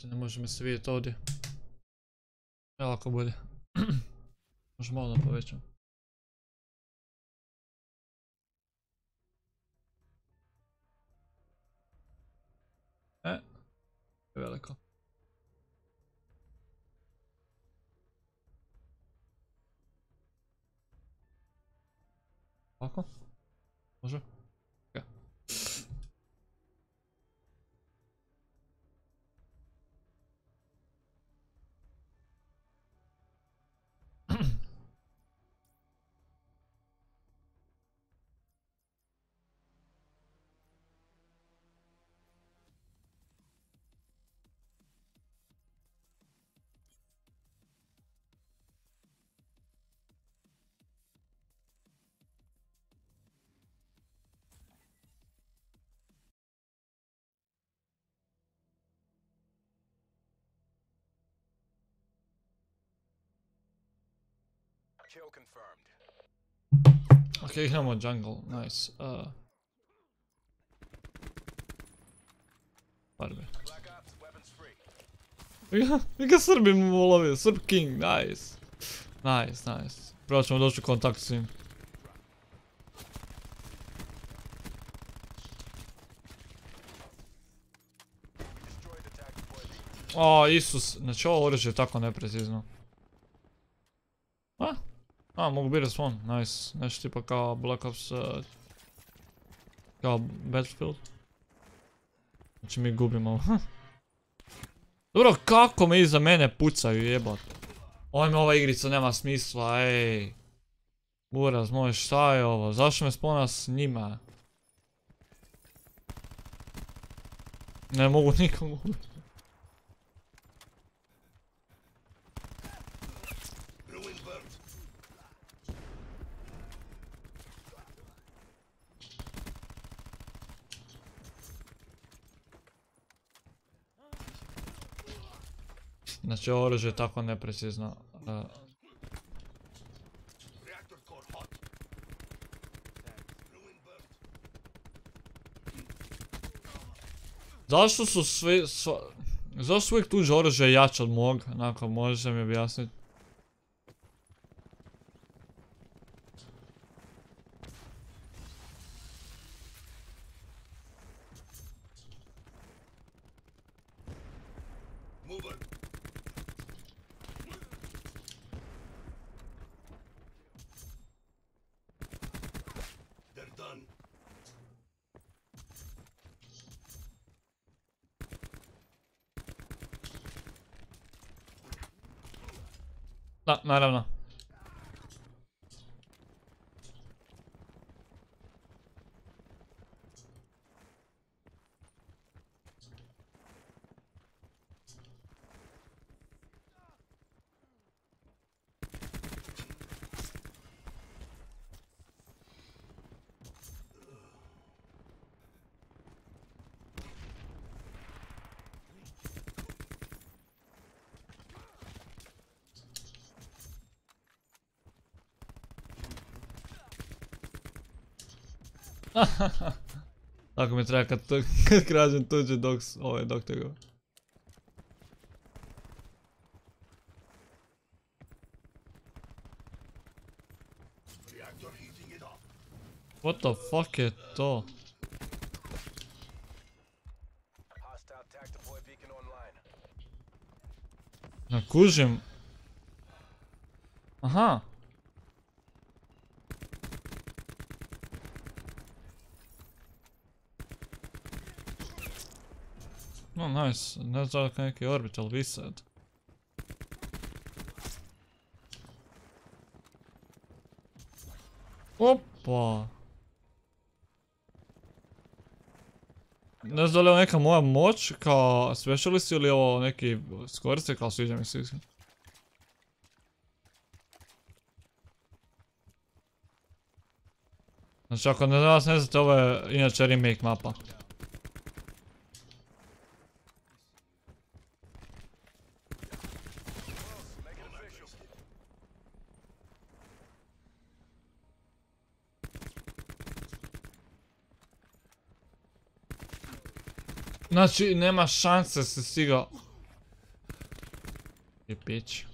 Jebate, ne može me se vidjeti ovdje. Evo ako bolje. Možda malo da povećam. E, veliko. Ovako? Može? Kill confirmed. Ok, imamo jungle, nice. Uh. Ja, ja ga Srbin ulovio, Srb King, nice. Nice, nice. Prvo ćemo doći u kontakt s njim. O, Isus, znači ovo oružje je tako neprecizno. A? Mogu biti respawn, nice. Nešto tipa kao Black Ops... Uh, kao Battlefield. Znači mi gubimo. Dobro, kako me iza mene pucaju jebat. Oj, ova igrica nema smisla, ej. Buraz moj, šta je ovo? Zašto me spona s njima? Ne mogu nikomu ubiti. Znači oružje je tako neprecizno. Hot. zašto su svi... zašto su uvijek tuđe oružje jače od mog? Onako, možeš mi objasniti? Moving. They're done. Da, naravno. Tako mi treba kad, to- kad krađem tuđe dok, ovaj, dok te go. Reactor heating it up. What the fuck je to? Hostile attack deploy beacon online. Ne kužim. Aha. No, nice. Znam kako neki orbital visad. Opa. Ne znam da li je neka moja moć kao specialist ili ovo neki skorice kao sviđa mi se. Znači ako ne vas ne znate ovo je inače remake mapa. Znači, nema šanse se stigao. I pić.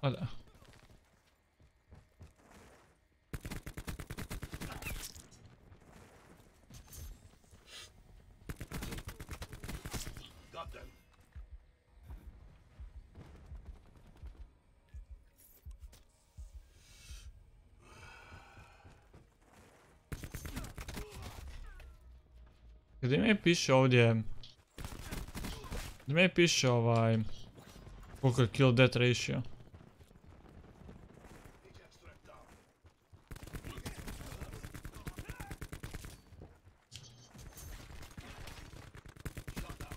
Hvala. Gdje mi piše ovdje... Gdje mi piše ovaj... Koliko je kill death ratio? Ajax threat down. Shot down.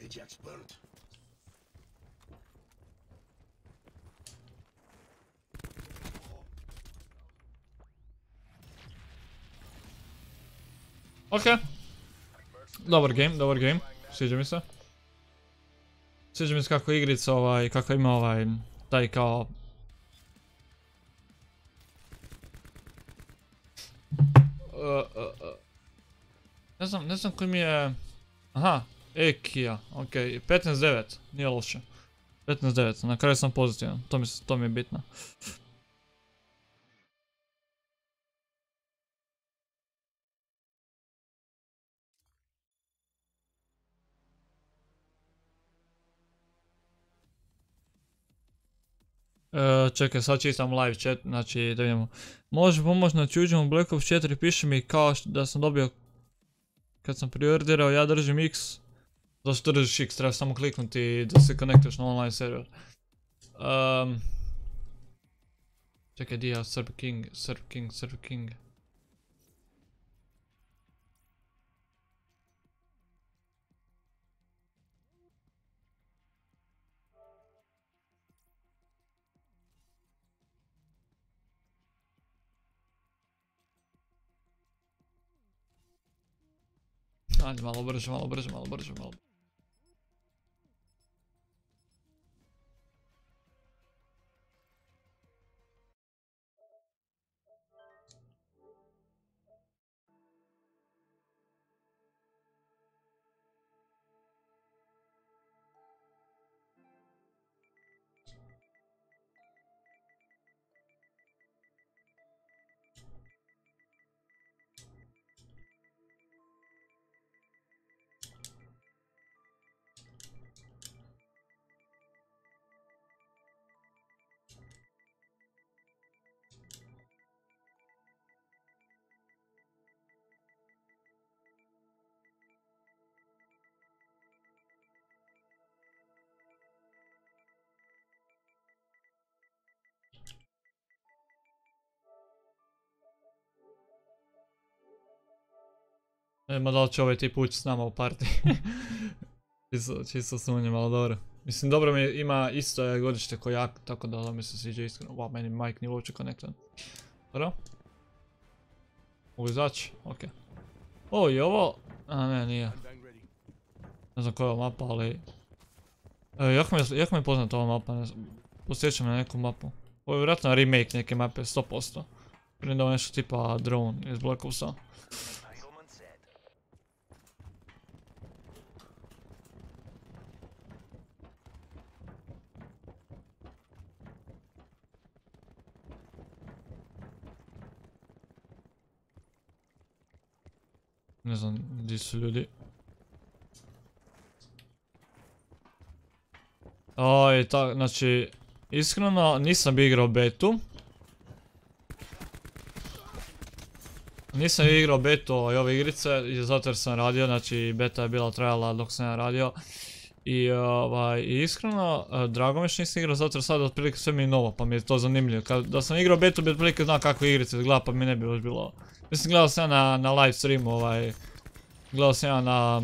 Ajax burnt. Ok. Dobar game, dobar game. Sviđa mi se. Sviđa mi se kako igrica ovaj, kako ima ovaj, taj kao... Ne znam, ne znam koji mi je... Aha, Ekija, ok, 15.9, nije loše. 15.9, na kraju sam pozitivan, to mi je bitno. E, čekaj, sad čitam live chat, znači da vidimo. Može pomoć na uđem u Black Ops 4, piše mi kao da sam dobio kad sam priordirao, ja držim X. Zašto držiš X, treba samo kliknuti da se konektuješ na online server. Um, čekaj, di ja, Serb King, Serb King, Serb King. Ajde, malo brže, malo brže, malo brže, malo Nema da li će ovaj tip ući s nama u party. čisto, čisto ali dobro. Mislim, dobro mi ima isto godište ko jak, tako da mi se sviđa iskreno. Wow, meni mic nije uopće konektan. Dobro? Mogu izaći? Ok. O, i ovo... A ne, nije. Ne znam koja je ova mapa, ali... E, jako mi je, ova mapa, ne znam. Posjećam na neku mapu. Ovo je vjerojatno remake neke mape, 100%. Prije da ovo nešto tipa drone iz Black Opsa. Ne znam gdje su ljudi. Oj, ta, znači, iskreno nisam igrao betu. Nisam igrao betu ove ove igrice, i zato jer sam radio, znači beta je bila trajala dok sam ja radio. I ovaj, iskreno, e, drago mi što nisam igrao zato sad otprilike sve mi je novo, pa mi je to zanimljivo. Da sam igrao betu bi otprilike znao kako igrice izgleda, pa mi ne bi još bilo... Mislim, gledao sam ja na, na live streamu, ovaj, gledao sam ja na,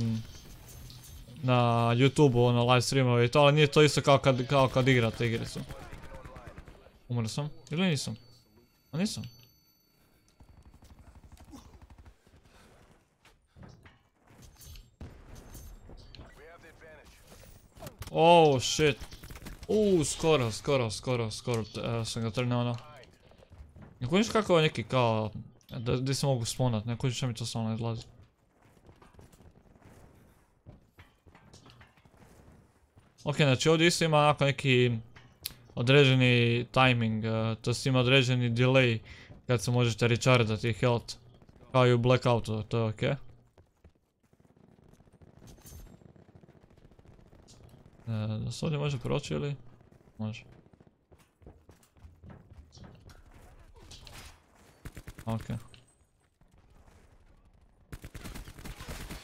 na YouTube-u, na live streamove i to, ali nije to isto kao kad, kao kad igrate igricu. Umro sam? Ili nisam? A nisam. We have the advantage. Oh shit. Uuu, skoro, skoro, skoro, skoro e, sam ga trnao na. Ne kužiš kako je neki kao, da, gdje se mogu sponat, ne kužiš što mi to samo izlazi. Ok, znači ovdje isto ima onako neki određeni timing, uh, to ima određeni delay kad se možete rechargati health. Kao i u Blackoutu, to je ok. E, da se ovdje može proći ili? Može. Ok.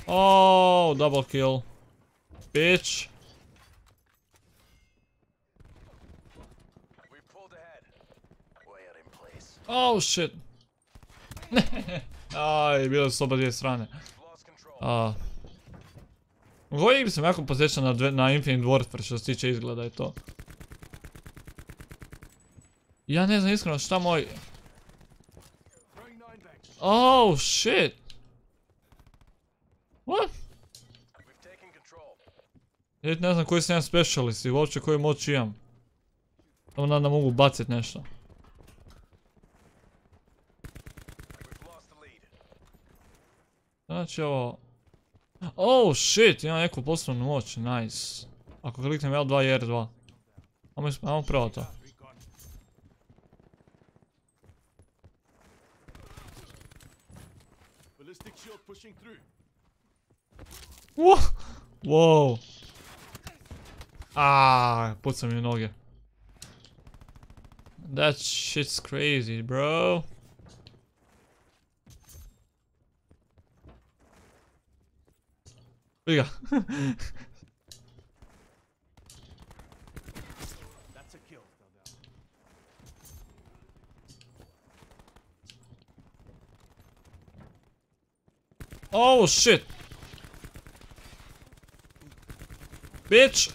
Oh, double kill. Bitch. Oh shit. Aj, bile su oba dvije strane. Control. U ovoj igri sam jako posjećan na, na Infinite Warfare što se tiče izgleda i to. Ja ne znam iskreno šta moj... Oh shit! What? Ja ne znam koji sam ja specialist i uopće koju moć imam. Samo nadam da mogu bacit nešto. Znači ovo... Oh shit, imam neku poslovnu moć, nice. Ako kliknem L2 i R2. Ajmo, pravo to. Recon. Ballistic shield pushing through. Wo- Wow. Ah, pucam mi noge. That shit's crazy, bro. Vidi ga. That's a kill. Fell down. Oh shit. Bitch.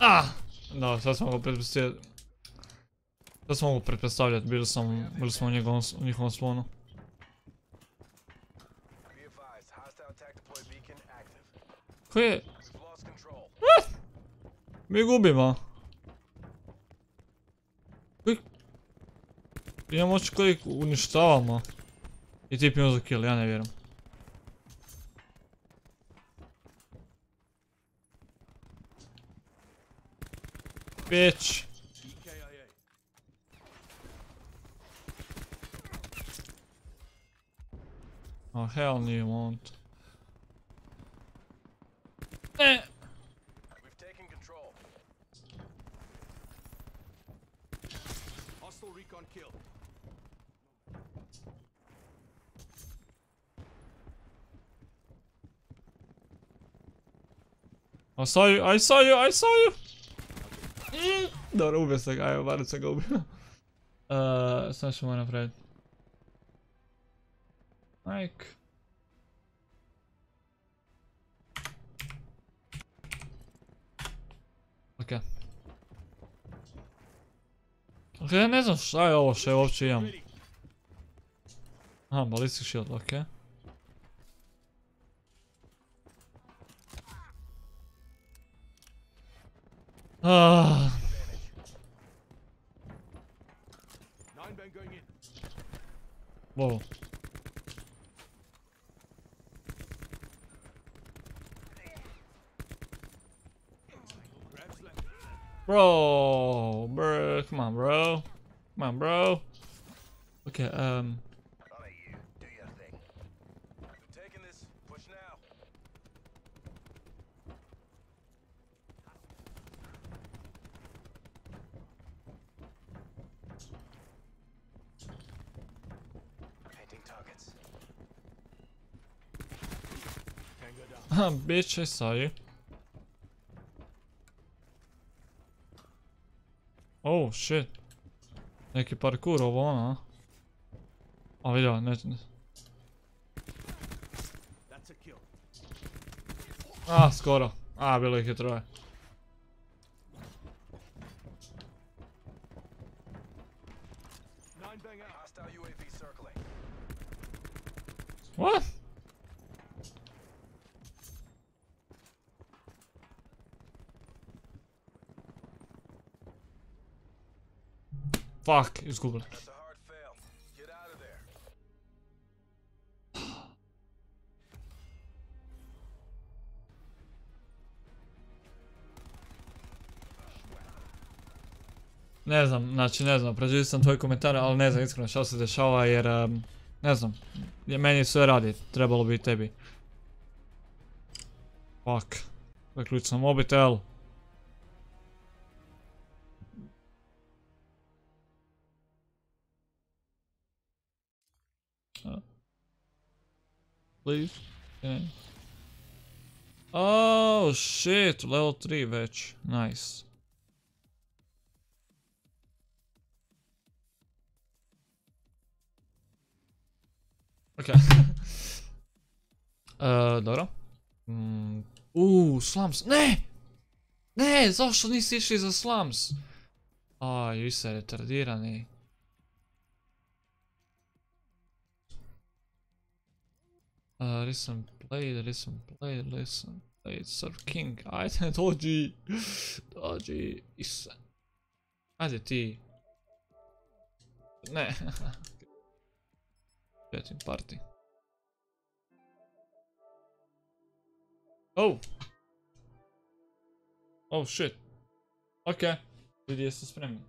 Ah. Da, sad sam mogu pretpostavljati. Sad sam mogu pretpostavljati, bili sam, bili smo u njegovom, u njihovom sponu. Be advised, hostile attack deploy beacon active. Ko je? We've lost control. Mi gubimo. Koji... Imamo oči koji uništavamo. I tip ima za kill, ja ne vjerujem. Bitch. EKIA. Oh hell no you won't. Eh. We've taken control. Hostile recon kill. I saw you, I saw you, I saw you! Dobro, ubio sam ga, evo, barem sam ga ubio. Uh, sad ćemo napraviti. Mike. Ok, ja ne znam šta je ovo što ja uopće imam. Aha, ballistic shield, ok. Ah, Nine bang going in. wow. Grabs left. Bro, bro, come on, bro. Come on, bro. Okay, um, Alright, you. Do your thing. We're taking this. Push now. Painting targets. Tango down. Bitch, I saw you. Oh, shit. Neki parkour ovo ono, a? A vidio, ne. A, skoro. A, bilo ih je troje. Nine bang out. Hostile UAV circling. What? Fuck, izgubili. That's a hard fail. Get out of there. Ne znam, znači ne znam, pročitao sam tvoj komentar, ali ne znam iskreno šta se dešava jer, ne znam, meni sve radi, trebalo bi i tebi. Fuck, zaključ sam mobitel. Please, I- Oh shit, level 3 već, nice. Ok. E, dobro. Mm, Uuu, slums. Ne! Ne, zašto nisi išli za slums? Aj, vi ste retardirani. Uh, listen, played, listen, played, listen, played, Surf King. Ajde, dođi. Dođi, Ise. Ajde ti. Ne. Getting party. Oh! Oh shit. Ok. Ljudi jeste spremni.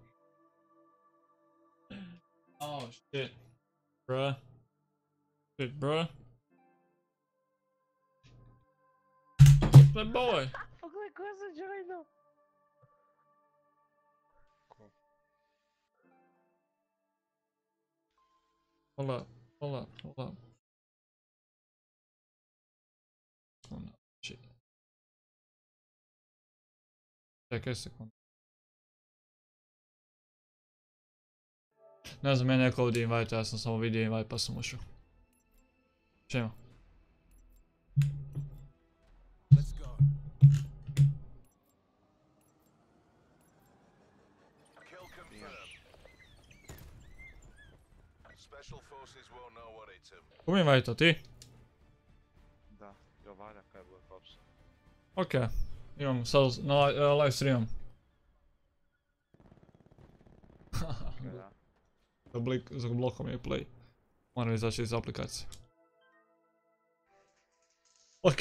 Oh shit. Bruh. Shit, bruh. My boy. Pogledaj ko se joinao. Hold up, hold up, hold up. Shit. Čekaj sekund. Ne znam, meni neko ovdje invite, ja sam samo vidio invite pa sam ušao. Čemo? Mi invite ti? Da, jel valja kaj je Black Ops? Ok. Imam sad na eh, live streamam. Da? za, blik, za blokom je play. Moram izaći iz aplikacije. Ok,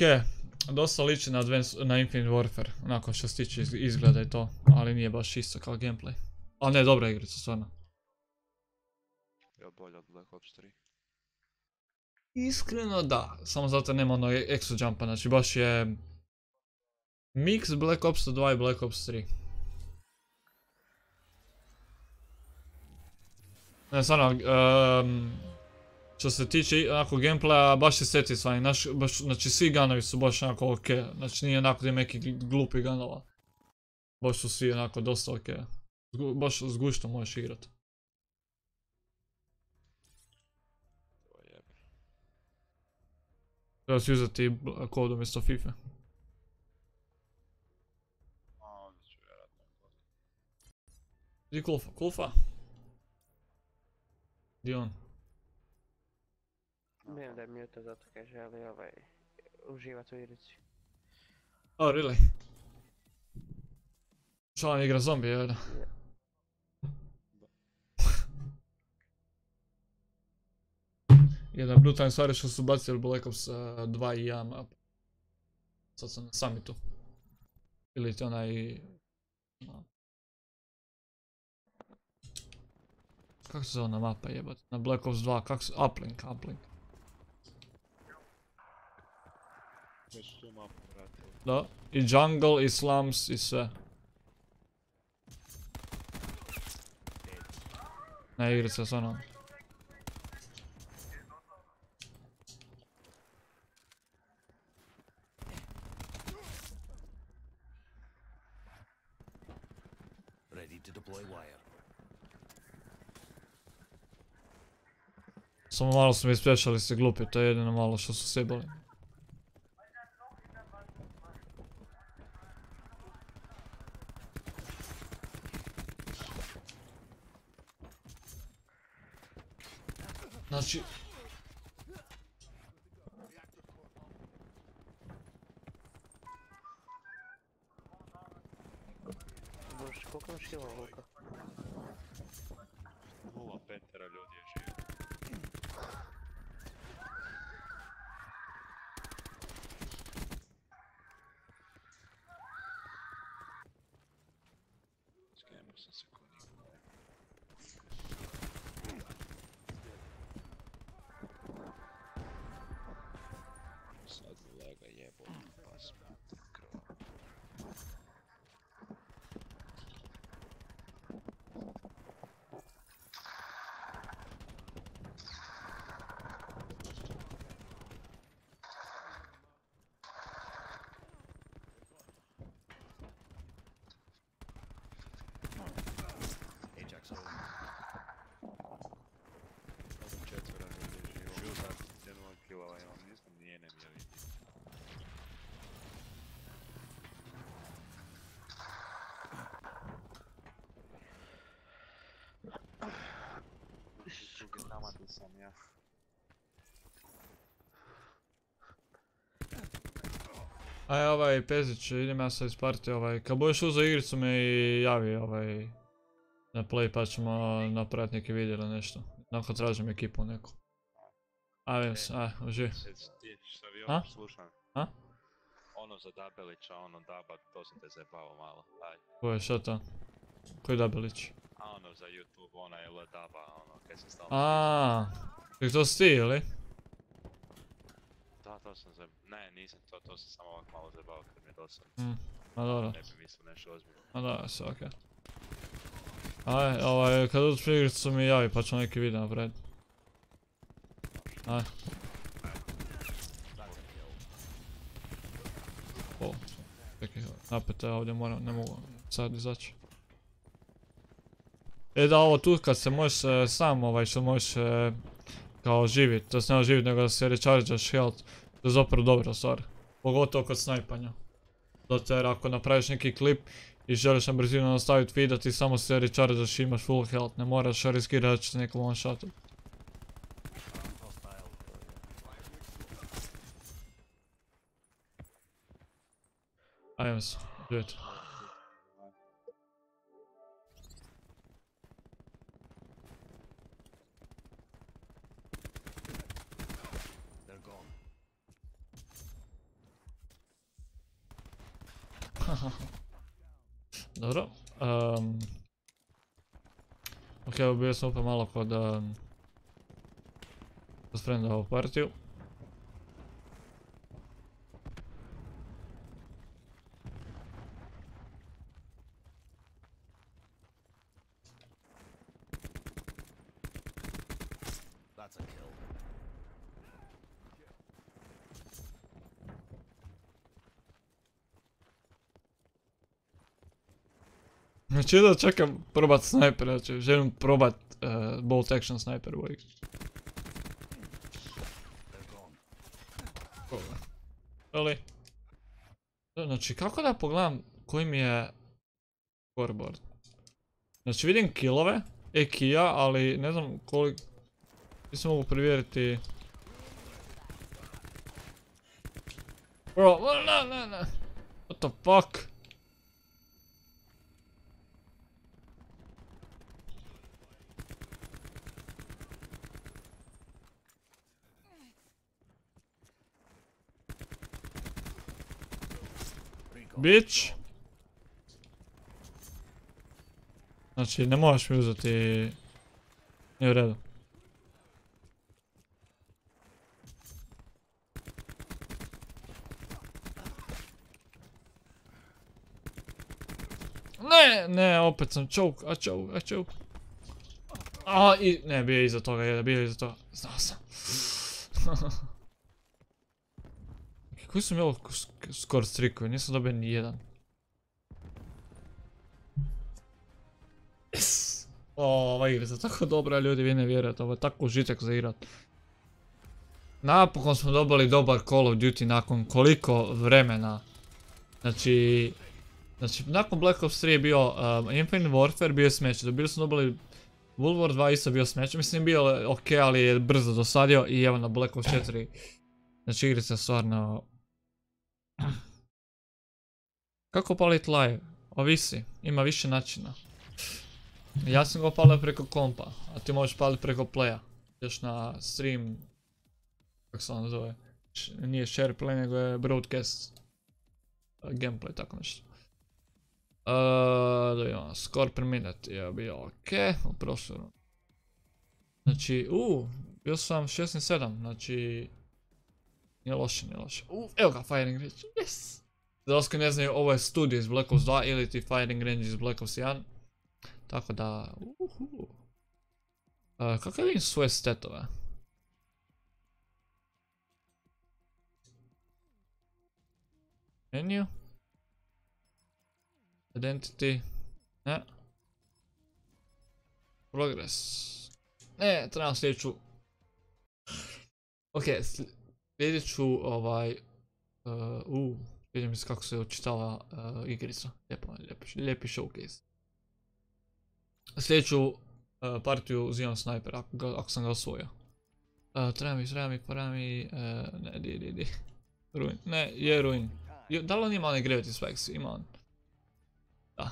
dosta liči na, Infinite Warfare, onako što se tiče iz- izgleda i to, ali nije baš isto kao gameplay. Ali ne, dobra igrica, stvarno. Jel bolje od Black Ops 3? Iskreno da, samo zato nema ono extra jumpa, znači baš je mix Black Ops 2 i Black Ops 3. Ne, stvarno, što se tiče onako gameplaya, baš je satisfying, znači svi gunovi su baš onako ok, znači nije onako da ima neki gl- glupi gunova. Baš su svi onako dosta ok. Baš s guštom možeš igrat. Treba si uzeti kod umjesto FIFA. Di Kulfa? Kulfa? Di on? Mijem da je mute zato kaj želi ovaj uživat u igrici. Oh, really? Član igra zombije, jel? da? Jedan brutalni stvari što su bacili Black Ops uh, 2 i 1 map. Sad sam na summitu. Ili ti onaj... no. Kako se zove ona mapa jebat? Na Black Ops 2, kako se... Uplink, uplink. Već tu mapu vratili. Da, i jungle, i slums, i sve. Ne, igrica stvarno. Ready to deploy wire. Samo malo su mi ispješali se glupi, to je jedino malo što su sjebali. Znači... Boš, koliko imaš kila Luka? ljudi je živo. Skenuo sam se kod njih. Sad lega jebo, pas krva. Ajax home. Sada četvera ljudi je živo. Sad jednog kilova imam, nisam nijenem je vidi. Drugi tamo gdje sam ja. Aj ovaj Pezić, idem ja sad isparti ovaj, kad budeš uzeo igricu me i javi ovaj na play pa ćemo napraviti neki video ili nešto. Nakon tražim ekipu neku. Aj vidim se, aj, vi A? ono. A? Ono za Dabelića, ono Daba, to sam te zajebao malo. Aj. Ko je, šta to? Koji Dabelić? A ono za YouTube, ona je L Daba, ono, kaj se stalno... Aaa, kako to si ti ili? To sam zajebao. Ne, nisam to, to sam samo ovak malo zajebao kad mi je dosadno. Mm, ma dobro, Ne bi mislio nešto ozbiljno. ma da, sve okej. Aj, ovaj, kad uzmeš igricu mi javi pa ćemo neki video napraviti. Aj. O, čekaj, napet ja ovdje moram, ne mogu sad izaći. E da, ovo tu kad se možeš e, sam ovaj što možeš e, kao živit, to ne živit nego da se rechargeaš health, to je zapravo dobra stvar. Pogotovo kod snajpanja. Zato jer ako napraviš neki klip i želiš na brzinu nastaviti video ti samo se rechargeaš i imaš full health, ne moraš riskirati da će te neko one. Hostile. Ajmo se, živjeti. Dobro. Um, ok, bio sam opet malo kod... Um, kod frenda ovu partiju. That's a kill. Znači da čekam probat snajper, znači želim probat uh, bolt action snajper u igri. They're gone. Ali... Znači kako da pogledam koji mi je scoreboard? Znači vidim killove, ekija, ali ne znam koliko... Nisam mogu provjeriti... Bro, ne, ne, ne. What the fuck? Bitch. Znači, ne možeš mi uzeti... Nije u redu. Ne, ne, opet sam choke, a choke, a choke. A, i, ne, bio je iza toga, bio je iza toga. Znao sam. Koji sam imao skor strikovi, nisam dobio ni jedan. Yes. O, ova igra je tako dobra, ljudi, vi ne vjerujete, ovo je tako užitak za igrat. Napokon smo dobili dobar Call of Duty nakon koliko vremena. Znači, znači nakon Black Ops 3 je bio um, Infinite Warfare, bio je smeće, dobili smo dobili World War 2 isto bio smeće, mislim bio ok, ali je brzo dosadio i evo na Black Ops 4. Znači igrica je stvarno... Kako palit live? Ovisi, ima više načina. Ja sam ga upalio preko kompa, a ti možeš paliti preko playa. Još na stream, kako se ono zove, nije share play nego je broadcast gameplay, tako nešto. Da imamo, score per minute je bio ok, u prošloj rundi. Znači, u, bio sam 16-7, znači, nije loše, nije loše. Evo ga, firing range, yes! Za koji ne znaju, ovo je studio iz Black Ops 2 ili ti firing range iz Black Ops 1. Tako da, uhu. Uh, kako vidim svoje statove? Menu. Identity. Ne. Progress. Ne, trebam sljedeću. Ok, sli- sljedeću ovaj... Uh, vidim se kako se očitava uh, igrica. Lijepo, lijepi, lijepi showcase. Sljedeću uh, partiju uzimam sniper ako, ga, ako sam ga osvojio. Uh, treba mi, treba mi, treba mi, uh, ne, di, di, di. Ruin, ne, je ruin. Jo, Da li on ima onaj gravity specs? Ima on. Da.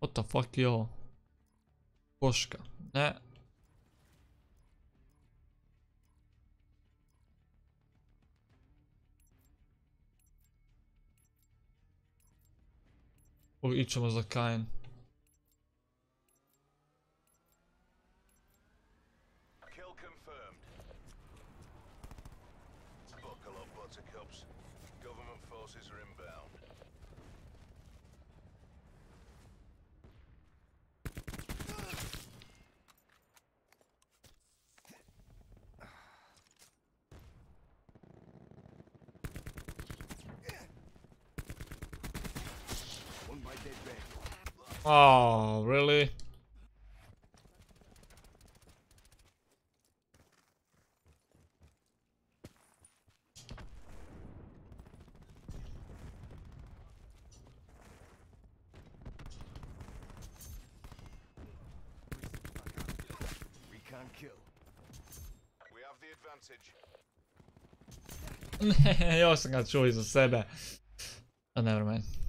What the fuck je ovo? Koška. Ne. Oj, ičemo za Kajen. Oh, really? Recon kill. We have the advantage. Ne, još sam ga čuo iza sebe. A never mind.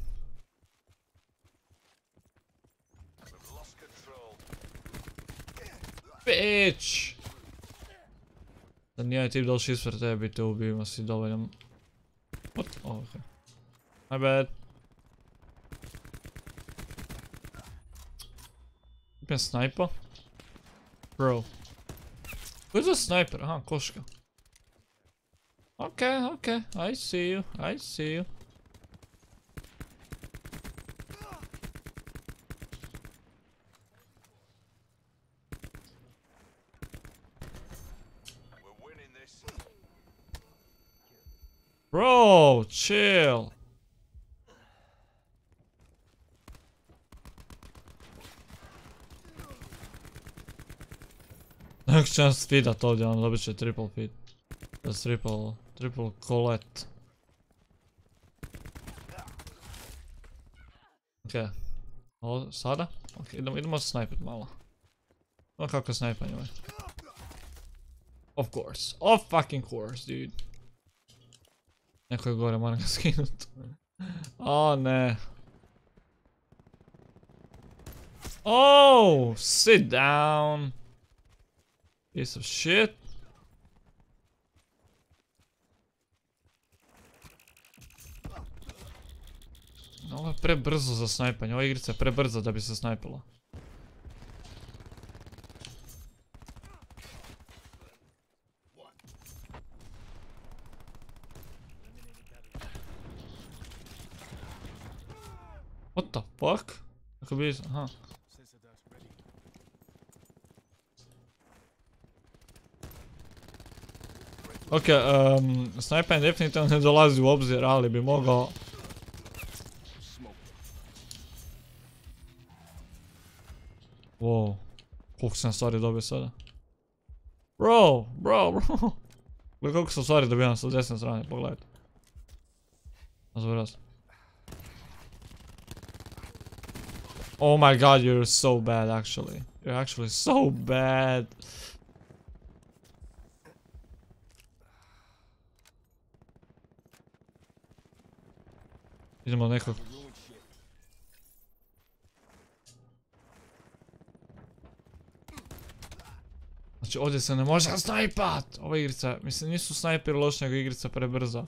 Bitch! Da nije tip došli ispred tebe, bi te ubio, ima si dovoljan... What? Oh, okay. My bad. Imam snajpa? Bro. Who is a sniper? Aha, koška. Okay, okay, I see you, I see you. Bro, chill. Ako će nas feedat ovdje, on dobit će triple feed. Je triple, triple colette. Ok. Ovo, sada? Ok, idemo, idemo snajpit malo. Ono kako je snajpanje ovaj. Of course. Of fucking course, dude. Je gore, moram ga skinut. O ne. Oh, sit down. Piece of shit. Ovo je prebrzo za snajpanje, ova igrica je prebrza da bi se snajpila. What the fuck? Kako bi... Aha. Ok, um, snajpanje definitivno ne dolazi u obzir, ali bi mogao... Wow, koliko sam stvari dobio sada. Bro, bro, bro. Koliko sam stvari dobijam sa desne strane, pogledajte. Razvoraz. Oh my god, you're so bad actually. You're actually so bad. Idemo nekog. Znači ovdje se ne može snajpat! Ova igrica, mislim nisu snajperi loši nego igrica prebrzo.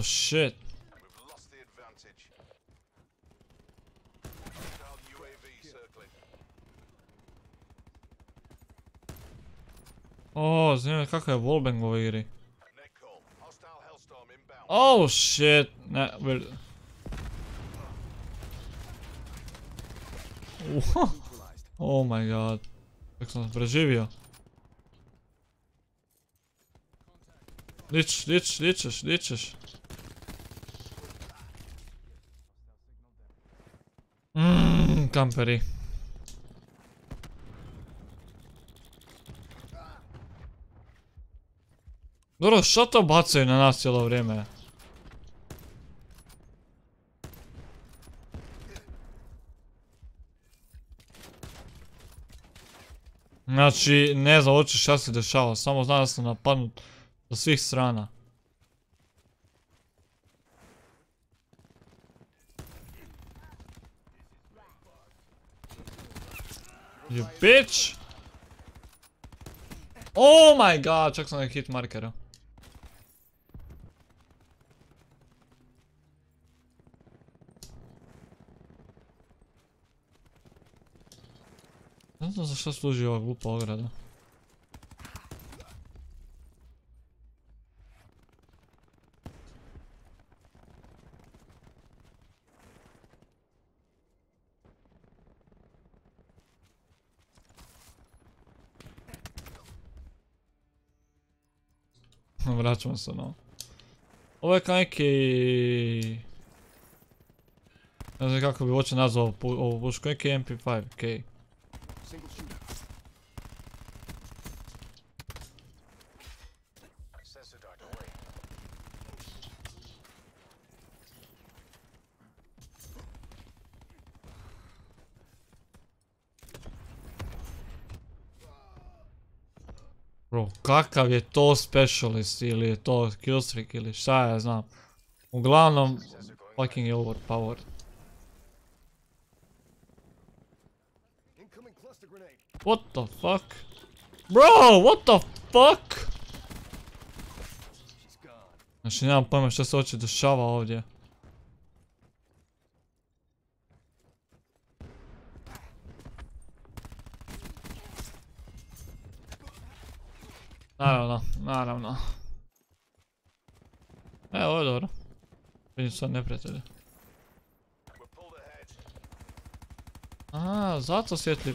Oh shit. We've lost the advantage. Hostile UAV circling. O, zanimljivo kakav je wallbang u ovoj igri. Net call. Hostile Hellstorm inbound. Oh shit. Ne, we're... Oh my god. Kako sam preživio. Dić, dić, dičeš, dičeš. Kamperi. Dobro, što to bacaju na nas cijelo vrijeme? Znači, ne znam uopće šta se dešava, samo znam da sam napadnut sa svih strana. You bitch! Oh my god, čak sam na hit markera. Ne znam za što služi ova glupa ograda. Vraćamo se na ovo. Je kao neki... Ne znam kako bi uopće nazvao ovu pušku, neki MP5, okej shooter. Sensor dart away. Bro, kakav je to specialist ili je to killstreak ili šta ja znam. Uglavnom, fucking je overpowered. What the fuck? Bro, what the fuck? Znači nemam pojma šta se uopće dešava ovdje. Naravno, naravno. E, ovo je dobro. Vidim sad neprijatelje. A, zato svjetli.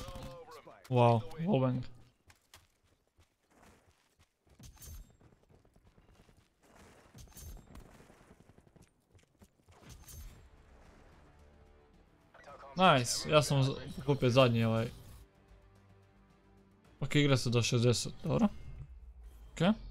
Wow, wallbang. Nice, ja sam kupio zadnji ovaj. Ok, igra se do 60, dobro. Ok.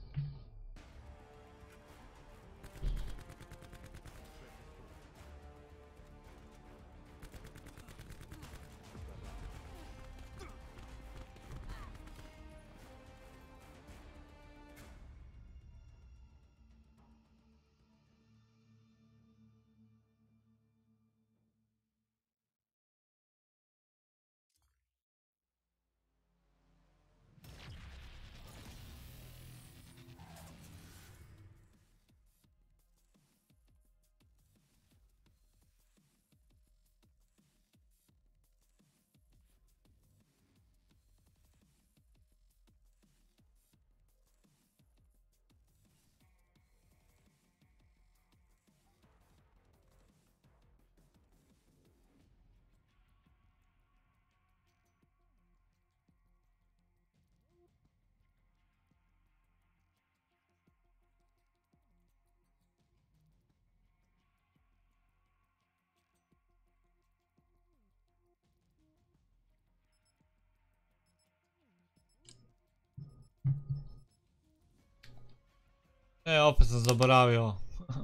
E, opet sam zaboravio.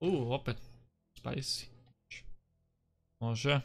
U, opet. Spicy. Može.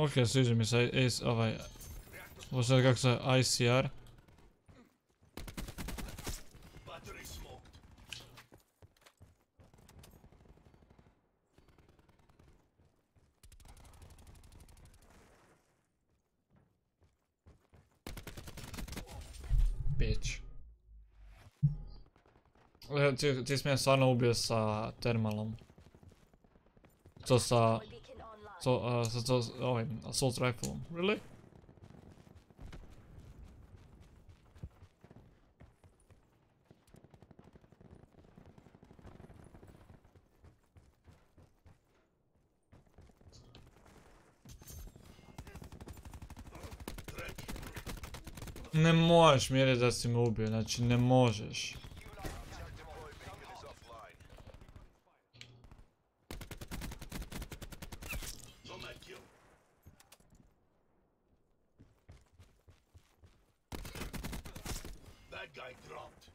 Ok, sviđa mi se Ace, ovaj... Ovo sad kako se ICR. Ti, ti si me stvarno ubio sa termalom. To sa... Beacon online. To, uh, sa to, ovim, assault rifleom. Really? Ne možeš mi reći da si me ubio, znači ne možeš. Attack deploy beacon is offline. Nomad kill. That guy dropped.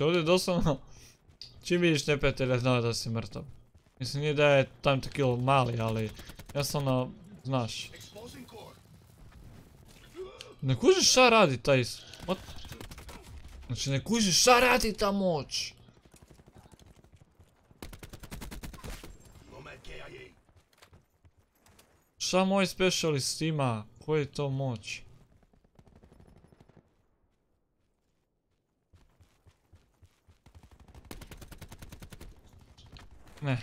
Če ovdje doslovno, čim vidiš neprijatelja znaš da si mrtav. Mislim nije da je time to kill mali, ali jednostavno, znaš. Ne kužiš šta radi taj... What? Znači ne kužiš šta radi ta moć. Šta moj specialist ima? Koji je to moć? Ne.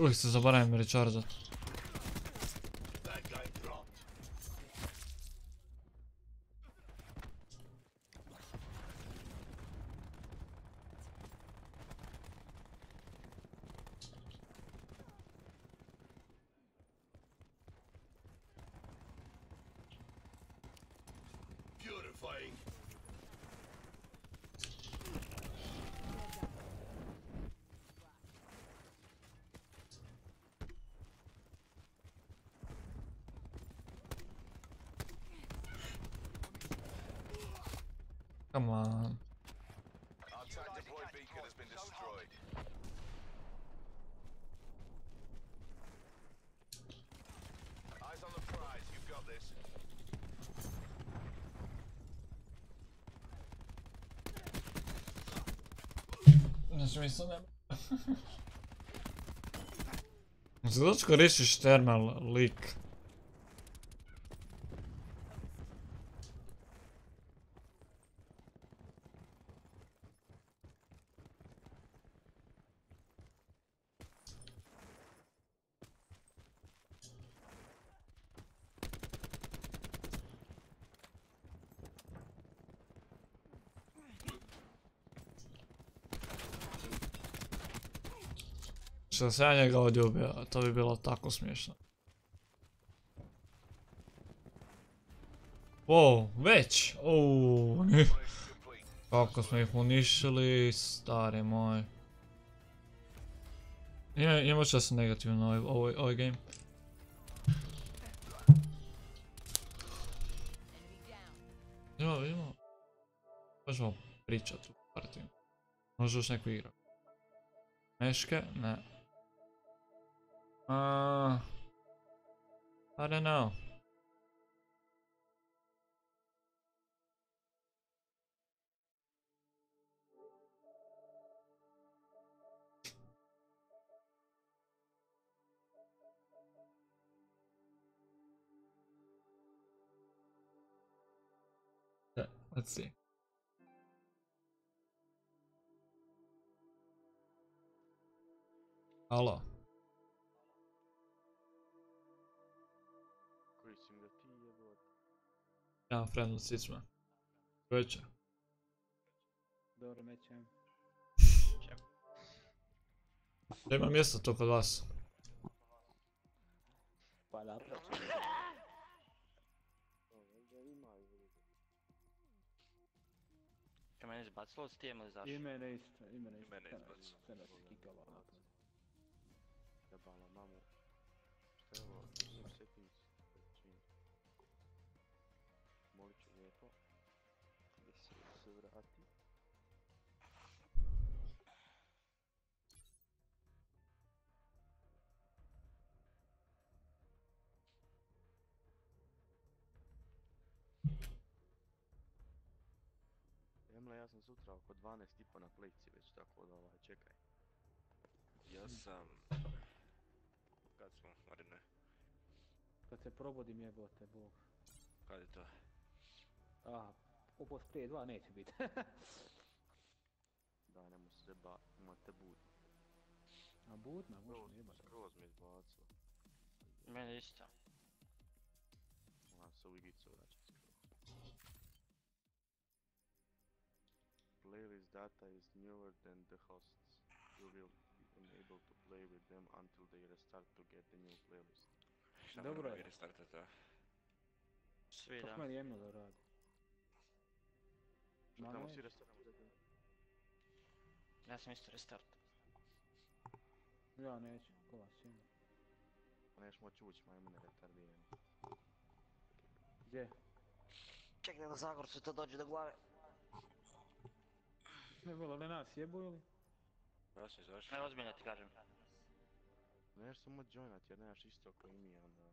oleks ta saab varem recharge ida Znači mi se ne... Zašto koristiš thermal leak? Sam ja njega odljubio, to bi bilo tako smiješno. Wow, već! Uuu, kako smo ih uništili, stari moj. Ima, ima što sam negativno ovaj, ovaj, ovaj game. Ima, ima. Možemo pričat u partiju. Možda još neko igra. Meške? Ne. Uh, I don't know. Let's see. Alo. Ja, sicma. Večer. Dobro, mećem. Ima mjesta to kod vas. Pa napravit Kaj mene izbacilo s tijem ili zašto? I mene isto, i mene isto. mene Sve nas- izbacio. Sve nas je kikalo. Jebala mamu. Šta je ovo? Sutra oko 12 tipa na plejci već, tako da ovaj, čekaj. Ja sam... Kad smo, Marine? Kad se probudim jebote, bog. Kad je to? A, ovo prije dva neće biti. Da, nemo se ba, imate bud. A budna, možemo Skroz, jebati. skroz mi izbacilo. Mene isto. Moram se u igicu vraćati skroz. Playlist data is newer than the hosts. You will be unable to play with them until they restart to get the new playlist. Šta Dobro je. restartati to? Svi Kako da. meni jemno da radi? Što tamo svi restartamo? Ja sam isto restart. Ja neću, ko vas jemno. Pa neš moći ući, majmune retardirani. Gdje? Čekaj da Zagorcu to dođe do glave. Ne bilo, ne nas jebu ili? Ja sam izašao. Ne, ozbiljno ti kažem. Neš samo joinat jer nemaš isto kao i mi onda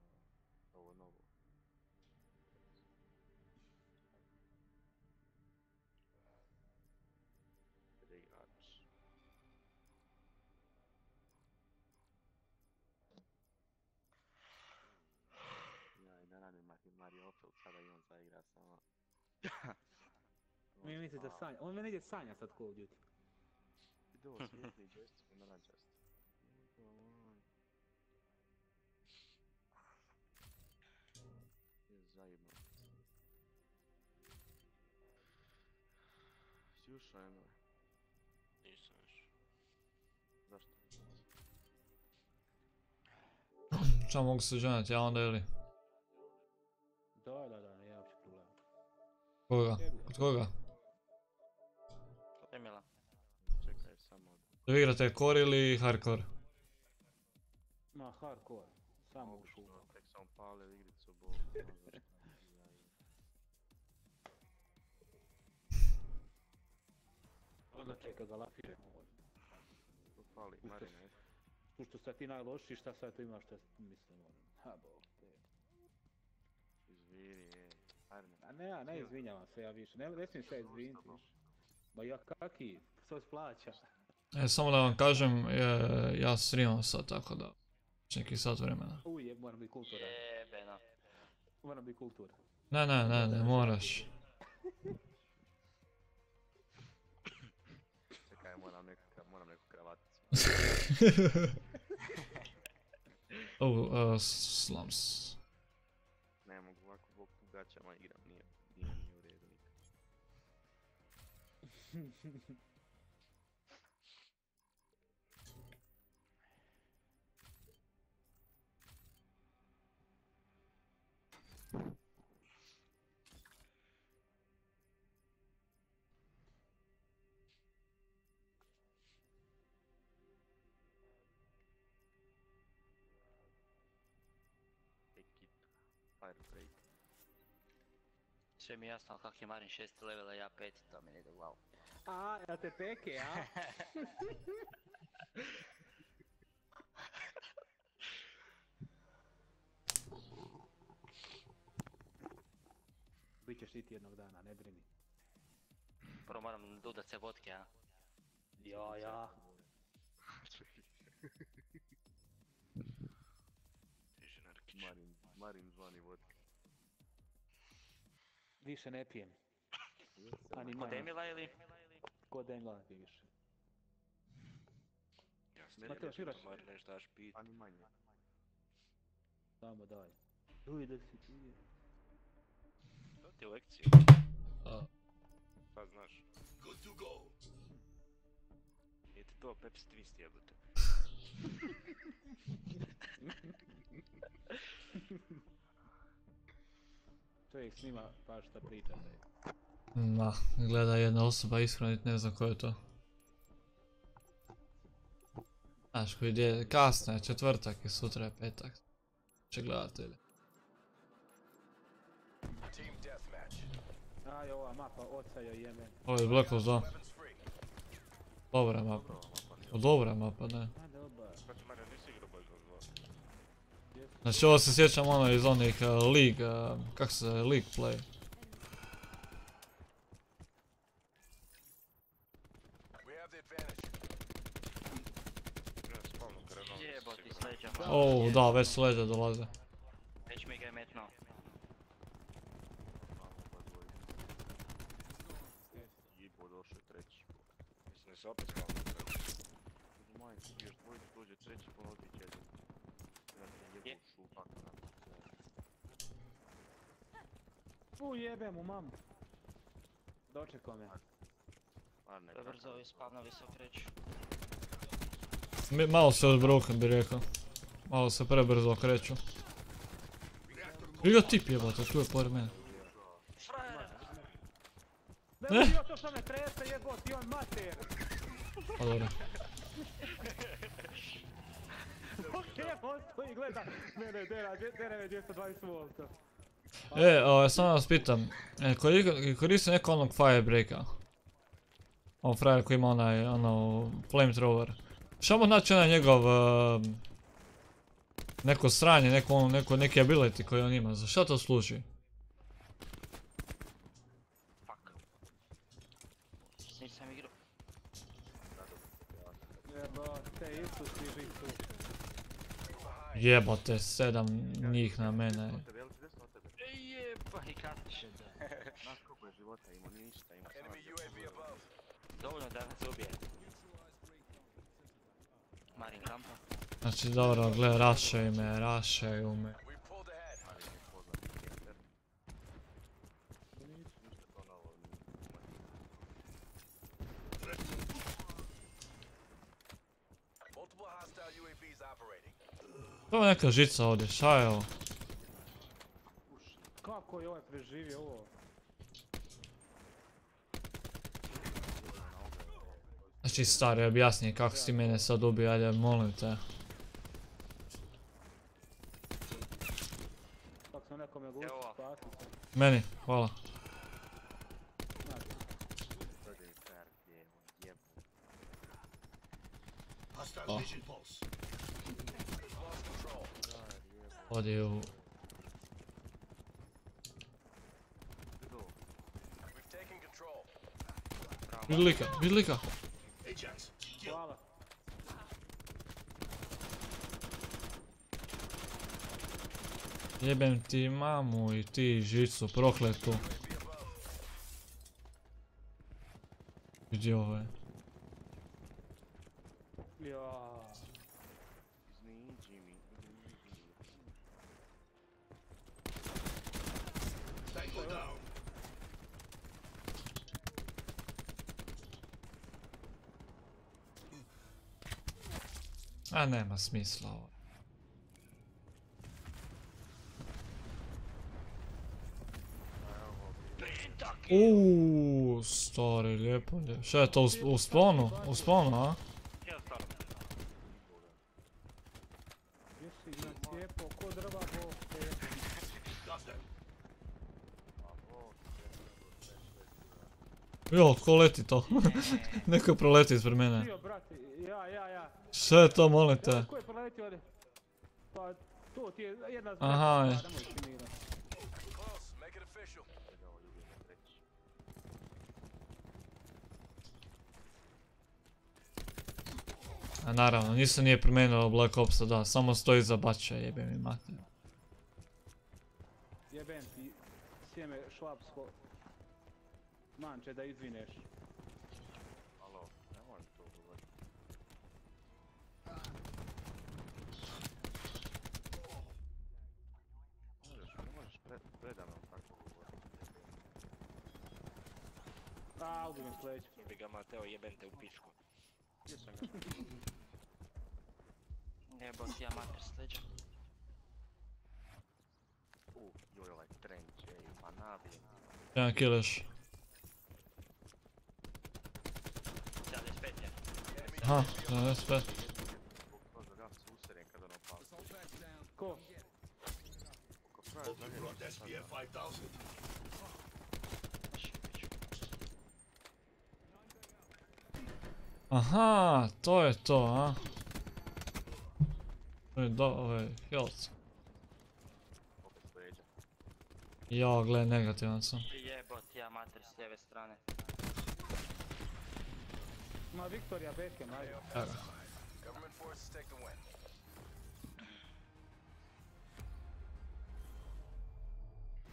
ovo novo. Mi mislite da sanja, on me negdje sanja sad Call of Duty. Ide ovo svijetli joystick. Go on. Je zajebno. Si ušao Emre? Nisam još. Zašto? Šta mogu se ženati, ja onda ili? Da, da, da, ne, ja uopće problem. Koga? Kod koga? Da vi igrate core ili hardcore? Ma, hardcore. Samo u šupu. što, tek sam palio igricu, bog. Onda čeka ga lafire. Tu Pušta Marine. Pošto sad ti najlošiji, šta sad tu imaš šta mislim, ono. Ha, bog te. Izvini, ej. Arne. A ne, ja ne izvinjavam se ja više, ne, ne smijem se izviniti više. Ma ja kaki, sve plaća. E, samo da vam kažem, je, ja streamam sad, tako da... Neki sat vremena. Uj, je, moram biti kulturan. Jebeno. Moram biti kulturan. Ne, ne, ne, ne moraš. Čekaj, moram neku, moram neku kravaticu. oh, uh, slums. Ne mogu ovako bog u gaćama igram, nije, nije, nije u redu nikad. Fire break. Sve mi je jasno, kak je Marin 6 levela, ja 5, to mi ne ide u glavu. A, ja te peke, a? Bićeš i ti jednog dana, ne brini. Prvo moram dudat se vodke, a? Ja, ja. Marin, Marin zvani vodka. Više ne pijem. A ni Kod. Emila ili? Kod Engla ne pijem više. Ja Mateo, širaš? Marin nešto daš pit. Ani manje. Samo daj. Uj, da si ti. To ti lekcije. A, Sad znaš. Good to go. Nije ti to Pepsi Twist jebote. Čovjek snima pa šta pričate. Ma, gleda jedna osoba ishranit, ne znam ko je to. Znaš, koji je kasno je četvrtak i sutra je petak. Će. Team deathmatch. Aj, ova mapa oca joj jeme. Ovo je Black Ops 2. Weapons free. Dobra mapa. O, dobra mapa, ne. A, dobar. Znači Marin nisi igrao Black Ops 2. Znači ovo se sjećam ono iz onih uh, League, uh, kak se League play. Leđa, Da. Već s leđa dolaze. Već mi ga je metnuo. Jibo došao treći. Mislim da se opet spavno krenuo. Majko, još dvojica dođe treći, pa ovdje jedan. Ja te Je. jebo šupak na U jebe mu mamu. Dočekao me. A ne, Brzo ovi spavnovi se okreću. Mi- Malo se odbroken bi rekao. Malo se prebrzo okreću. Ili tip jebate, tu je pored mene. Ne bi bio to što me trese jeboti, on mater. Pa dobro. Okej, on stoji i gleda. Mene dera, dera me 220 volta. E, o, samo vas pitam. E, kori- koristi neko onog firebreaka? On frajer koji ima onaj, ono, flamethrower. Šta mu znači onaj njegov, ehm, neko sranje, neko, ono- neko, neki ability koji on ima, za šta to služi? Jebote, sedam njih na mene. Od tebe, jel ti desno od tebe? Ej jeba i katiše da. Znaš koliko je života imao, nije ništa, ima samo Enemy UAV above. Dovoljno da nas ubije. Marin kampa. Znači dobro, gle, rašaju me, rašaju me. To je neka žica ovdje, šta je ovo? Kako je ovaj preživio ovo? Znači stari, objasni kako si mene sad ubio, ajde, molim te. Meni, hvala. Odi u... Vidi lika, vidi lika. Hvala. Jebem ti mamu i ti žicu prokletu. Vidi ovo je. Ja. Izniđi mi, A nema smisla ovo. Uuuu, stari, lijepo, lijepo. Šta je to u, u sponu? U sponu, a? Ko leti to? Neko proleti ispred mene. Ja, ja, ja. Šta je to, molim te? ko je proletio ovdje? Pa, to ti je jedna Aha, je. A naravno, nisu nije promijenilo Black Opsa, da, samo stoji za bača, jebe mi mate. Jebem ti sjeme švapsko. Manče da izvineš. Alo, nemoj mi to govoriti. Možeš, ne možeš pre, predano tako govoriti. A, ubijem sleć. Bi ga Mateo jebem te u pičku. Gdje sam ga? Jebo ti ja mater s leđa. U, joj ovaj trenč, ej, pa nabijem. Jedan kill još. 75 je. Aha, 95. Zbog toga da ja se userem kad ono pali. Ko? Oko praja zavjerujem da. Baš je pičku. Aha, to je to, a? To je do, ovaj, health. Ja, gle, negativan sam. Jebo ti ja mater s lijeve strane. Ma. Evo. Government.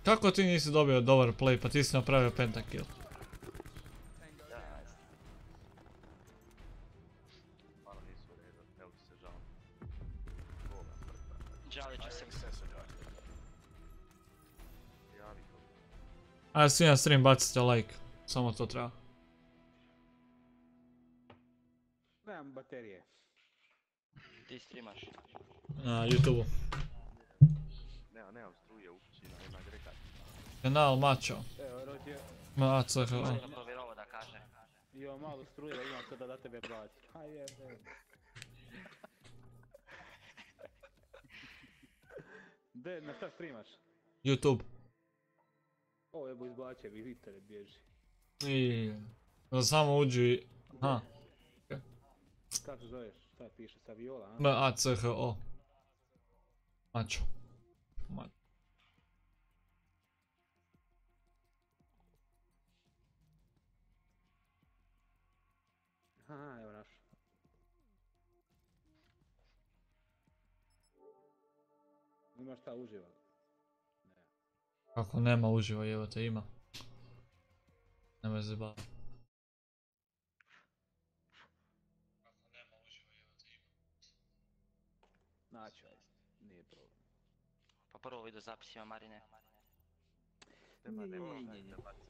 Kako ti nisi dobio dobar play, pa ti si napravio pentakill? Ajde svi na stream bacite like, samo to treba. Nemam baterije. Ti streamaš. Na youtube Nema, nemam struje u kući, na agregat. Kanal Macho. Evo, rođe, Ma, ACHO. Možda provjerovo da kaže. imam malo struje imam sada da tebe baci. A jebe. De, na šta streamaš? YouTube. Ovo jebo izbače, vi vidite bježi. I... Da samo uđu i... Aha. Kako se zoveš? Šta piše? Sa viola, a? M A C H O. Macho. Ma- Aha, evo naš. Ima šta uživa? Ne. Kako nema uživa, evo te ima. Nemoj zeba. Naću, ajde. Nije problem. Pa prvo video zapisima Marine. Nema, Nije, nema, nije, nije. da baci.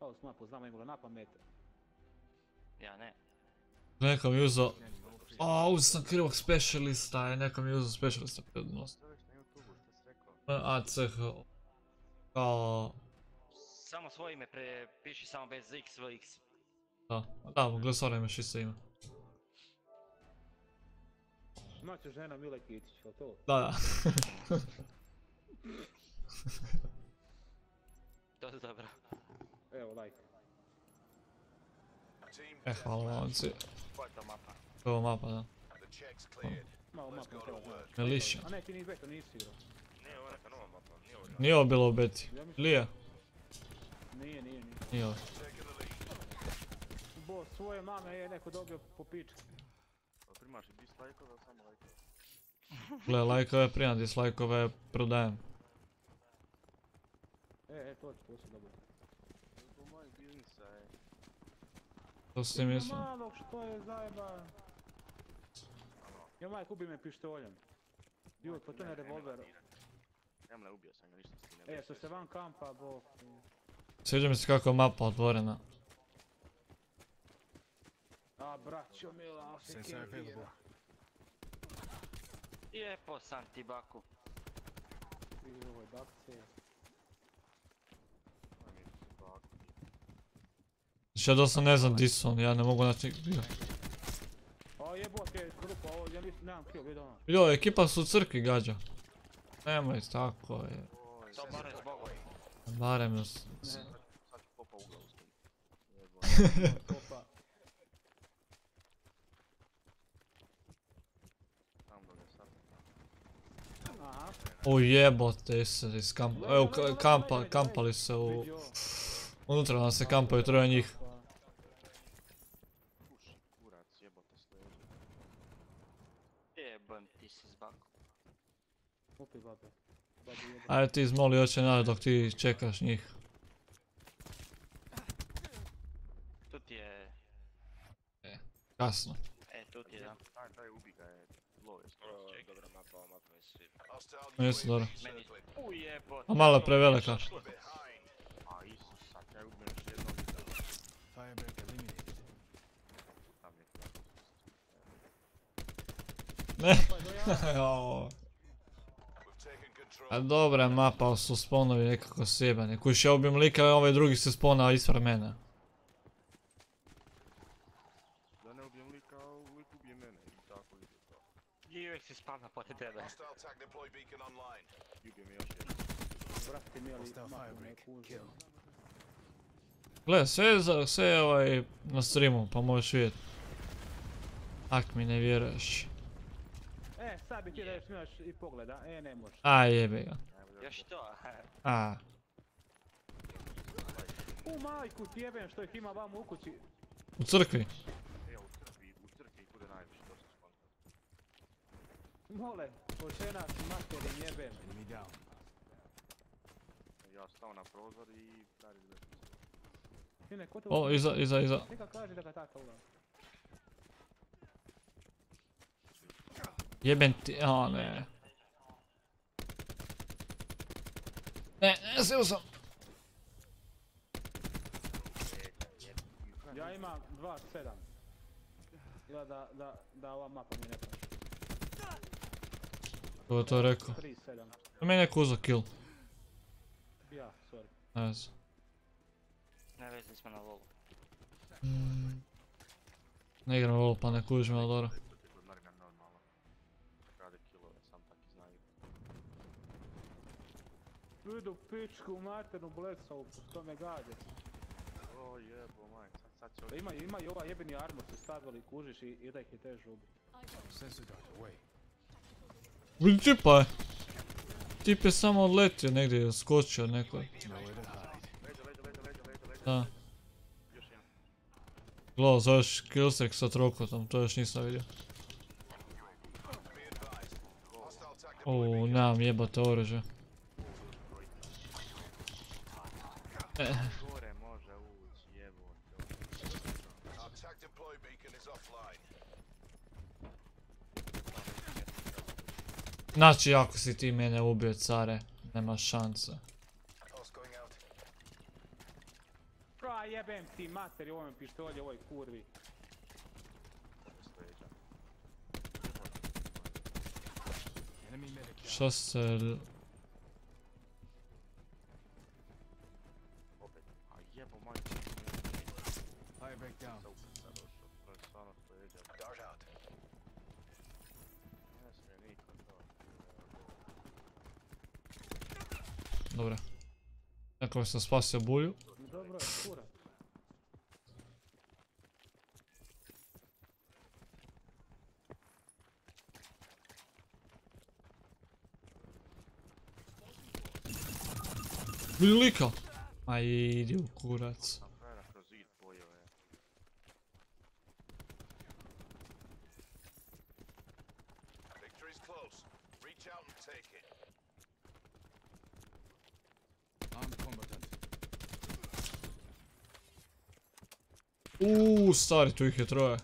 Ovo smo poznamo imalo na pamet. Ja ne. Neko mi uzeo... A, uzeo sam krivog specialista, je, neko mi je uzeo specialista prednost. Zoveš na YouTube, šta si rekao? M A C H O. Kao... Samo svoje ime prepiši samo bez x, v, x. Da, da, glasora imaš isto ime. Znači žena Mile Kitić, jel to? Da, da. To je dobro. Evo, like. E, hvala je to mapa? Ovo mapa, da. Malo work. Militia. A ne, ti nisi beto, nisi igrao. Nije ovo neka nova mapa, nije ovo Nije ovo bilo u beti. Lije? Nije, nije, nije. Nije ovo. Bo, svoje mame je neko dobio po pičku. Primaš i dislajkova, samo lajkova. Gle, lajkove primam, dislajkove prodajem. E, e, to, to su dobro. To moj biznisa je. To si ti mislio? Malog što je zajeba. Ja majk ubi me pištoljem. Joj, pa to ne revolver. Nemle, ubio sam ga, ništa s tim ne E, što se van kampa, bo... Sviđa mi se kako je mapa otvorena. A braćo mila, se kempira. Lijepo sam ti baku. Vidim ovoj bakce. Ja dosta ne znam di su on, ja ne mogu naći nikog bio. Jo, ekipa su u crkvi gađa. Nemoj, tako je. Barem. Barem O jebote se iz kampa, evo ka- kampa, kampali se u, unutra nam se kampaju troje njih. Ajde ti izmoli oće nade dok ti čekaš njih. Tu ti je... Kasno. E, tu ti je, da. Daj, daj, ubi ga je. Love skoro. Čekaj. Dobra mapa, ova mapa je svi. Hostile No, jesu dobro. A malo je prevelika. Ne. Pa. A dobra je mapa, ali su sponovi nekako sjebani. Kuš ja ubim lika, ovaj drugi se spona ispred mene. Da ne ubijem lika, a lik ubije mene i tako ide to. Spavna pored tebe. Hostile tag deploy beacon online. Me mi, ali. Gle, sve je, za, sve je ovaj na streamu, pa možeš vidjet. Ak mi ne vjeruješ. E, sad bi ti da još imaš i pogleda, e ne možeš. A jebi ga. Još to. A. U majku ti jebem što ih ima vamo u kući. U crkvi. E, u crkvi, u crkvi bude najviše, to sam skontao. Mole, požena ti materin jebem. Enemy down. Ja stao na prozor i desnicu. Sine, ko te O, iza, iza, iza. Neka kaže da ga tata ula. Jebem ti, a ne. Ne, ne, seo sam. Ja imam 2-7. Ila da, da, da ova mapa mi ne paše. Ko je to rekao? 3-7. Meni je neko kill. Ja, sorry. Ne znam. Ne smo na lolu. Mm. Ne igram ovo pa ne kužim, ali dobro. To. Idu pičku maternu blesavu, što me gađe. O jebo maj, sad, sad će Da ovdje... ima, ima i ovaj jebeni armor se stavili, kužiš i, i da ih je teže ubiti. Sensor dart away. Vidi tipa je. Tip je samo odletio negdje, skočio neko. Da. Gledao, zoveš killstreak sa trokotom, to još nisam vidio. Beacon. nemam jebate oružje. E, Gore može ući, jebote. Our tag deploy beacon is offline. Znači, ako si ti mene ubio, care, nema šanse. Jebem ti materi, ovo me pištolje, ovoj kurvi. Šta se... Maj. Firebreak down. Dart out. Dobro. Neko sam spasio bulju. Dobro je, kurac. Vidi lika! U kurac. Sam frajera kroz zid pojeo je. Victory's close. Reach out and take it. Armed combatant. Stari, tu ih je troje.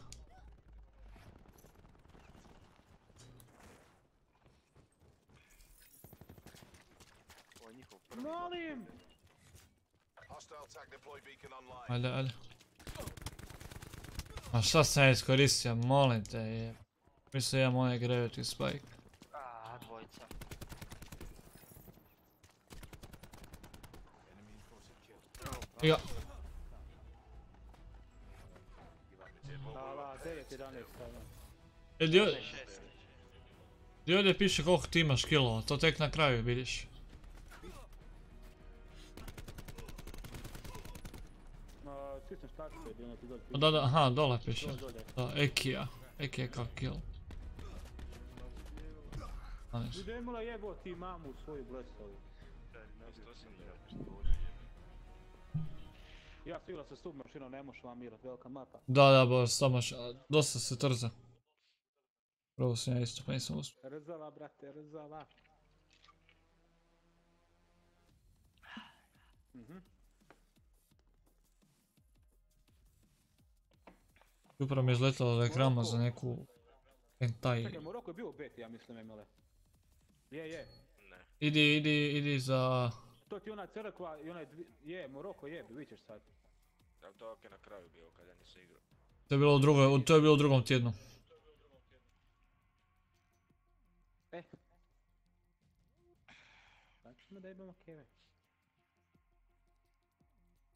Molim! Ajde, ajde. A šta sam ja iskoristio, molim te je. Mislim imam onaj gravity spike. A, dvojica. Enemy E, di, o- 6. di ovdje piše koliko ti imaš kilova, to tek na kraju vidiš. Da, da, aha, dole piše. Da, Ekija. Ekija kao kill. 12. Gdje je mula jebo ti mamu svoju blesavu? Ja stigla sa submašinom, ne možeš vam mirat, velika mapa. Da, da, bo samo š- a, dosta se trza. Prvo sam ja isto, pa nisam uspio. Rzava, brate, rzava. Mhm. Upravo mi je izletala reklama za neku hentai. Čekaj, Moroko je bio u beti, ja mislim, Emile. Je, je. Ne. Idi, idi, idi za... To ti je ona crkva i onaj dvi... Je, Moroko je, vidit ćeš sad. Ali to ok na kraju bio kada nisam igrao. To je bilo u drugoj, to je bilo u drugom tjednu. E. Sad ćemo da imamo keve.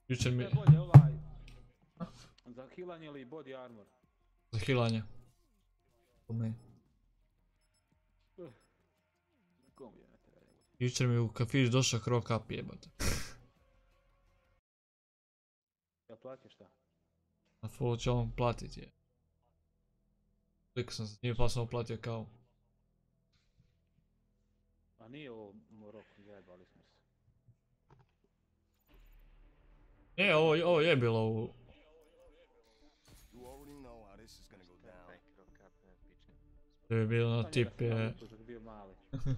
Jučer mi... je bolje ovaj... Za healanje ili body armor? Za hilanje. Po meni. Kom je na tebe? Jučer mi u kafić došao krok up jebate. Jel platiš šta? Na full će on platit je. Klikao sam se njim pa sam uplatio kao. A nije ovo Moroko, zajebali smo se. E, ovo, ovo je bilo u... To je bilo na tip je... bio mali.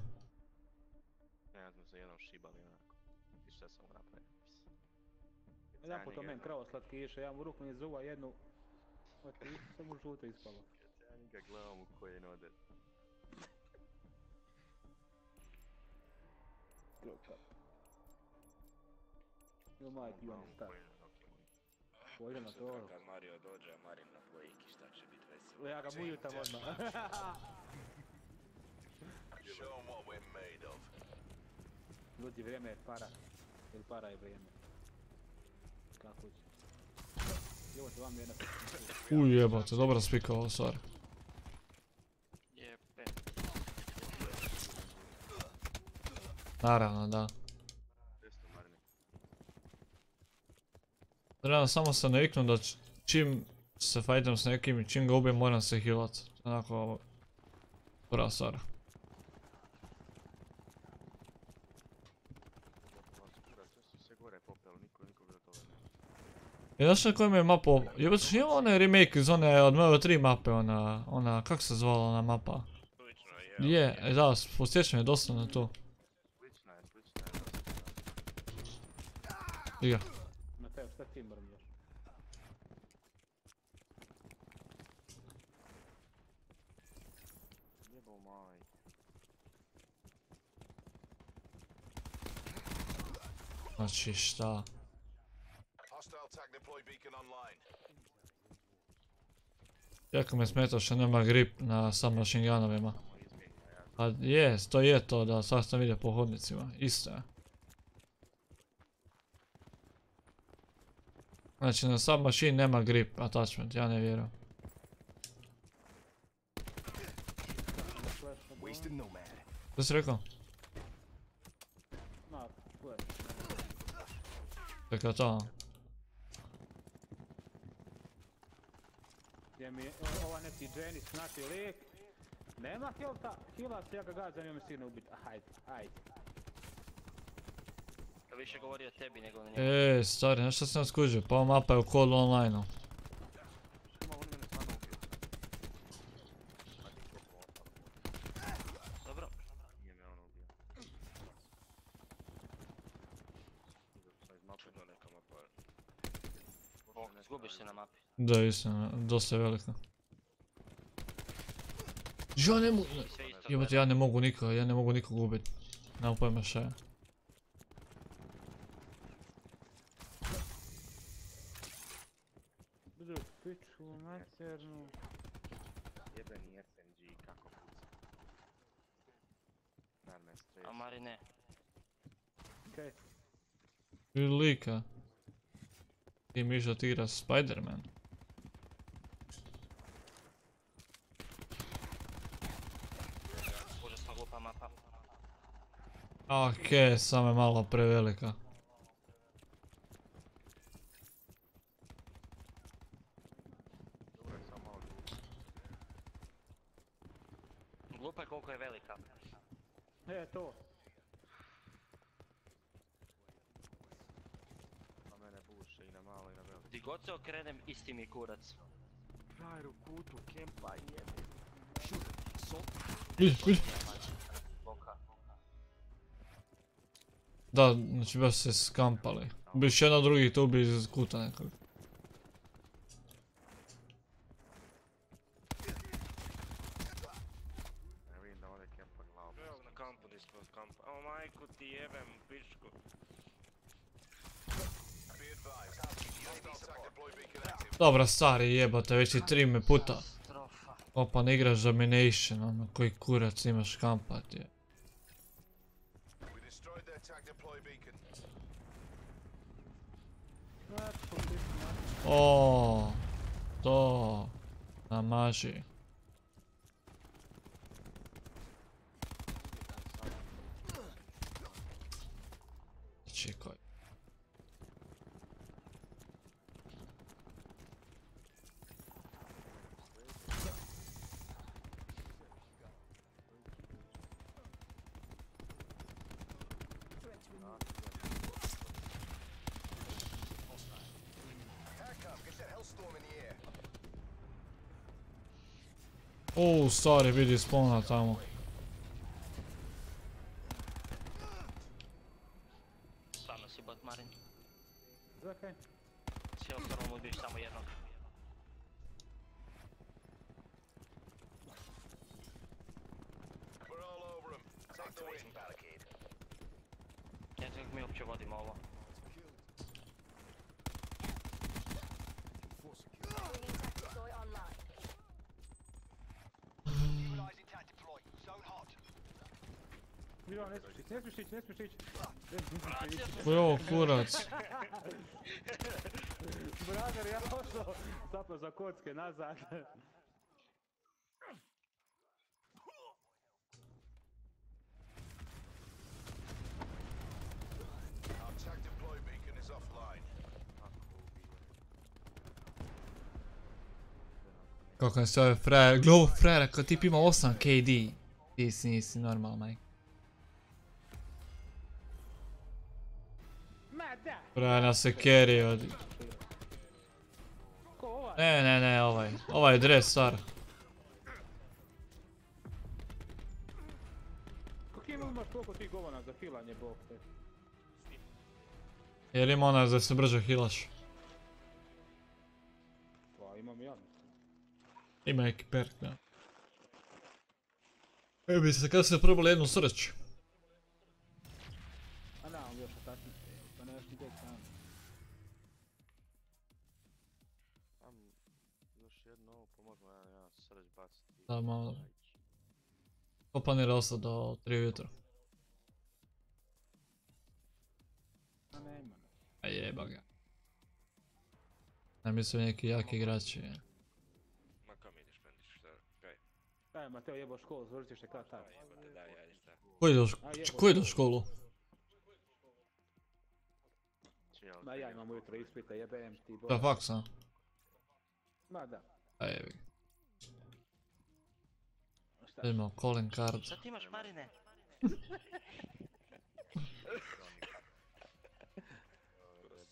Ja smo se jednom šibali onako. I šta sam mu napravio? Jedan put on meni krao slatkiše, ja mu ruku mi zuva jednu... Od sam mu žuto ispalo. Ja njega gledam u koji node. Jo majki, on je star. Pojde na to. Kad Mario dođe, a Marin na plojki, šta će biti veselo. Ja ga mujutam odmah. Show 'em what we're made of. Ljudi, vrijeme je para. Ili para je vrijeme. Kako će. Evo te vam jedna U jebate, dobra spika ova stvar. Je 5. Naravno, da. Trebam samo se naviknut da čim se fajtam s nekim i čim ga ubijem moram se healat. Onako... Prva stvar. I znaš na kojem je mapu? Jebate što ima onaj remake iz one od Mario 3 mape, ona, ona, kak se zvala ona mapa? Je, Je, e, da, posjećam je dosta na to. Slična je, slična je. dosta. Iga. Na tebe, šta ti mrmljaš? Jebo maj. Znači šta? Jako me smeta što nema grip na submachine gunovima. Izmijenja ja. A je, to je to da sad sam vidio po hodnicima, isto je. Znači na submachine nema grip attachment, ja ne vjerujem. Što si rekao? Čekaj to. Gdje mi je o- ova neki Janis znači lijek. Nema hilta, hila se, ja ga gazam i on me stigne ubit. A, Hajde, hajde. To više govori o tebi nego na njemu. E, stari, znaš što sam skužio? Pa ova mapa je u Call online Ima on mene stvarno ubio. Ajde, koliko ostalo. Dobro. Nije me on ubio. Sad iz mape do neka mapa. O, zgubiš se na mapi. Da, istina, dosta je velika. Ja ne mogu... Jebate, ja ne mogu nikog, ja ne mogu nikog ubit. Nemam pojma šta je. lika. Ti miš da ti igra Spider-Man. Okej, okay, samo je malo prevelika. Isti mi je kurac. Frajer u kutu, kempa jebe. Vidi, vidi. Boka. Da, znači baš se skampali. Biš jedan drugi tu bi iz kuta nekog. Ne vidim da ovdje kempa glavu. Evo na kampu da iskroz kampa. O majku ti jebem pičku. Be advised. Hostile attack deploy beacon active. Dobra stari jebate, već i tri me puta. Opa, ne igraš Domination, ono, koji kurac imaš kampat je. O, to, namaži. Čekaj. Handcuff, get that hellstorm in the air. O, stari, vidi spona tamo. Stvarno si bot Marin. Zakaj? Sjeo prvom ubiješ samo jednog. We're all over them. Take the win. barricade. Ne znam kako mi uopće vodimo ovo. Bringing Tacticoy online. Demonizing attack deploy. Zone hot. Miro, ne smiješ ići, ne smiješ ići, je ovo kurac? Brazer, ja pošao zapravo za kocke nazad. Kako je se ovaj frajer, glovo frajera, kao tip ima 8 KD. Ti si nisi normal, majk. Nas se carry od... Ne, ne, ne, ovaj. Ovaj dres, star. Kako ima imaš toliko tih govana za filanje, bog te? Jer ima ona da se brže hilaš. Pa imam ja. Ima neki perk, da. E bi se kad se probali jednu sreć. Da, malo. Ko planira ostati do 3 ujutro? A jeba ga. Ne mislim neki jaki igrači. je. Ma kam ideš mendiš šta? Kaj? Daj, Mateo jebo školu, završit ćeš se kad tad. Jebate daj ajde šta? Ko ide u, u školu? Ma ja imam ujutro ispita, jebem ti bog. Da, faksa. Ma da. A jebi ga. Šta? Imamo calling card. Šta ti imaš Marine?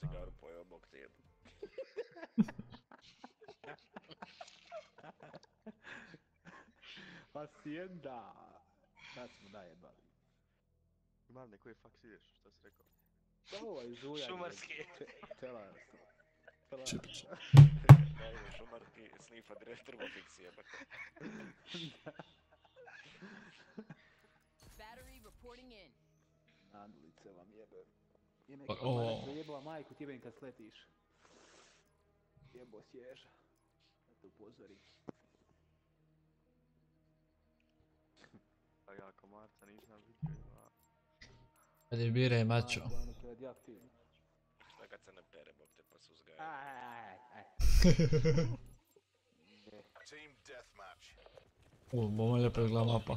Cigaru pojeo bok te jebu. Hacienda! Sad smo najebali. Mavne, koji faks ideš, šta si rekao? Pa ovaj žulja. Šumarski. Čelarstvo. Daj mi šumarski snifa turbofix jebate. Battery reporting in. Andulice vam jebem. I Pa, neka o. mana se jebala majku ti kad sletiš. Jebo svježa. Da te upozori. Pa ja komarca nisam vidio, ima... Kad je biraj mačo. Je. Šta kad se ne pere bok te pa se uzgaja. Aj, aj, aj. U, boma lijepa izgleda mapa.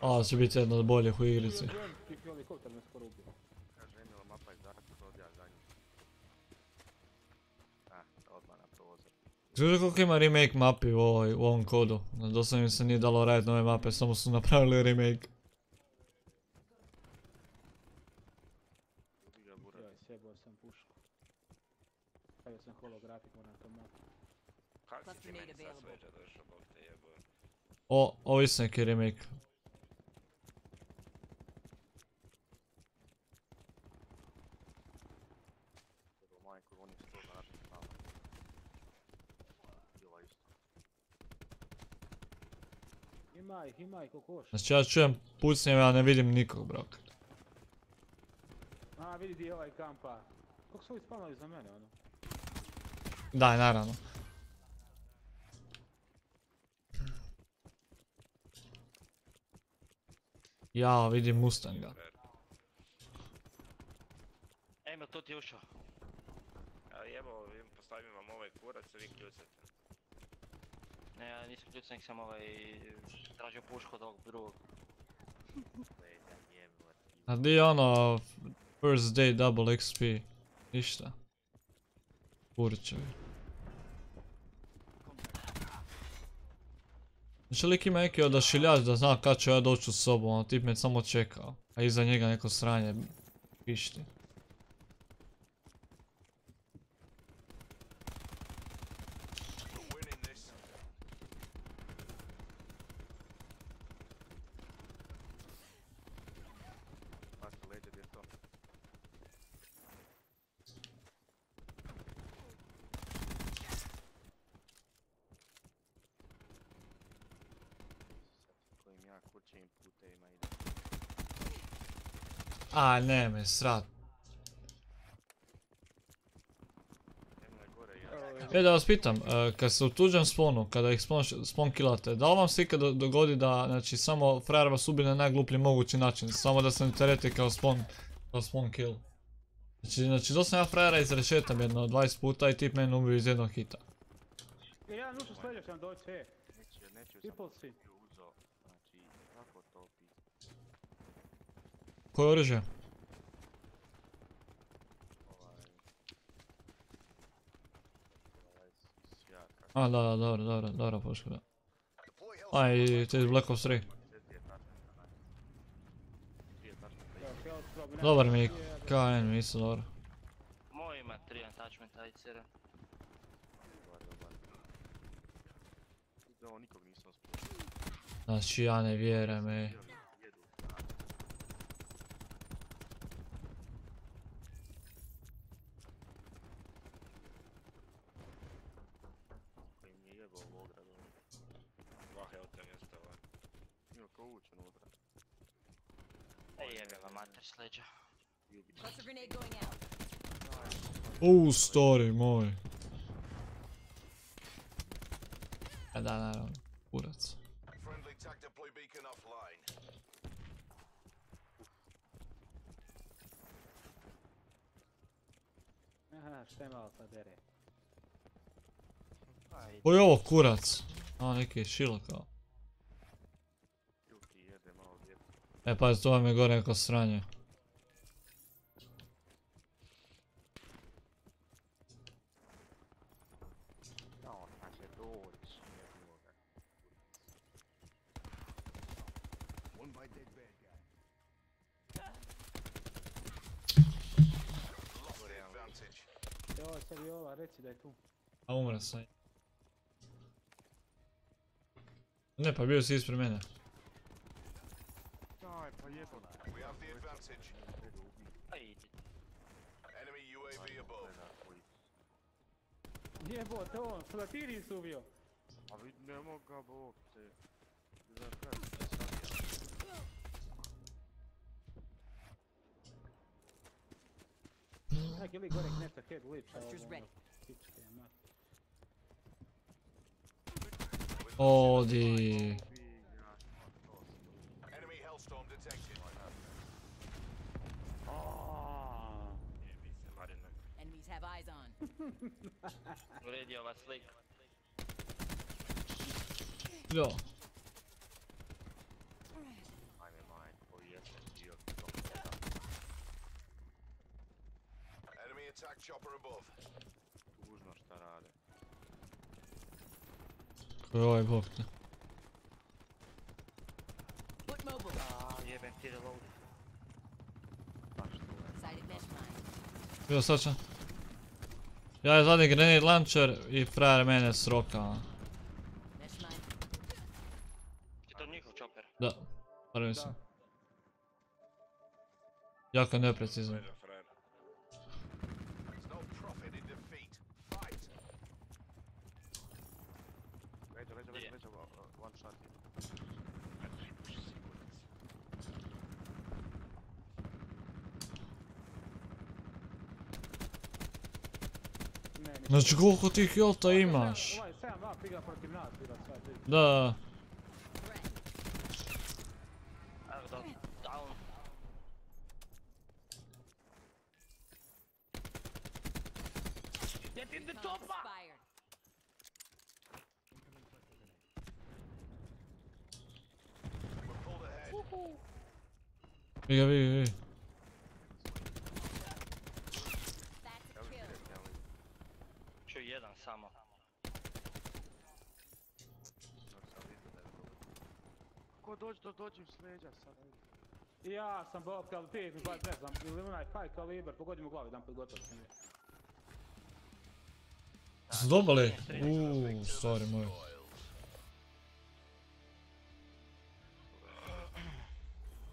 A, će biti jedna od boljih u igrici. Je. Ah. Slušaj koliko ima remake mapi u, ovoj, u ovom kodu. Doslovno im se nije dalo raditi nove mape, samo su napravili remake. Joj, sam holografiku na tom mapu. Kak si ti meni available. Isto. Ima ih, ima ih kokoš. Znači ja čujem pucnjeve, a ne vidim nikog, brak. A, vidi di je ovaj kampa. Kako su ovi spavali za mene, ono? Daj, naravno. Ja vidim Mustanga. Emil, tu ti je ušao. A jebo, im postavim vam ovaj kurac, vi kljucate. Ne, ja nisam ključan, nek sam ovaj... Tražio pušku od ovog drugog. A di ono first day double XP? Ništa. Kurčevi. Znači lik ima neki odašiljač da zna kad ću ja doći u sobu, ono tip me samo čekao. A iza njega neko sranje pišti. We're winning this. Pasta leđa, gdje je to? Sad kojim ja kućim putevima idem. A ne me srat. E da vas pitam, e, kad ste u tuđem sponu, kada ih spon, spon killate, da li vam se ikad do- dogodi da, znači, samo frajer vas ubije na najgluplji mogući način, samo da se ne terete kao spon, kao spon kill? Znači, znači, doslovno ja frajera izrešetam jedno 20 puta i tip mene ubio iz jednog hita. E, ja nušu sledeće sam doći, e. Neće, neće sam Triple C. bio uzo. Znači, kako to pisati? Koje oružje? A, da, da, dobro, dobro, dobro, poško, da. A, i te iz Black Ops 3. Dvije tačke. Dvije tačke. Evo, health drop, ne- Dobar mi je KN, mi isto dobro. Moj ima 3 attachmenta i cire. Dobar, dobar. Da, ovo nikog nisam spustio. Znači, ja ne vjerujem, ej. Jedu, jedu. Koji mi je jebao u ogradu. Dva healtha mjesta ovaj. Ima ko ući unutra. Ej, jebe vam mater s leđa. Uuu, story moj. A da, naravno, kurac. Friendly tac deploy beacon offline. Aha, šta je malo sad dere? Ko je ovo kurac? A, neki šilo kao. E, pa to vam je gore neko sranje. Reci da je tu. A sam. Ne, pa bio si ispred mene. Daj, pa jebona. We have the advantage. Pa idi. Enemy UAV above. Jebote, on, Flatiri su ubio. A vid, ne mogu ga bog te. Za kraj. Neki lik gore kneta head lips. a Cluster's ovo, ready. ono, pičke je mat. Odi. Radio was like. Yo. I'm in mine. Oh yes, you Enemy attack chopper above. Kuźno sztarady. Oj, bofty. Put mobile. Ah, nie wiem, kiedy load. Patrz tu. Sided mesh mine. Wystarczy. Ja je zadnji grenade launcher i frajer mene sroka. Mesh mine. Ti to njihov chopper. Da, prvi sam. Jako neprecizno. There's no profit in defeat. Fight. Leđa, leđa, leđa, leđa, o- o- one shot. Ne, nisam. Znači koliko ti hilta Ovaj imaš? sedam- samo. Ko dođe, to dođem s leđa sad. ja sam bok, ali ti mi baš ne znam, ili onaj high kaliber, pogodim u glavu, jedan put gotov sam je. Su? Uuu, sorry moj.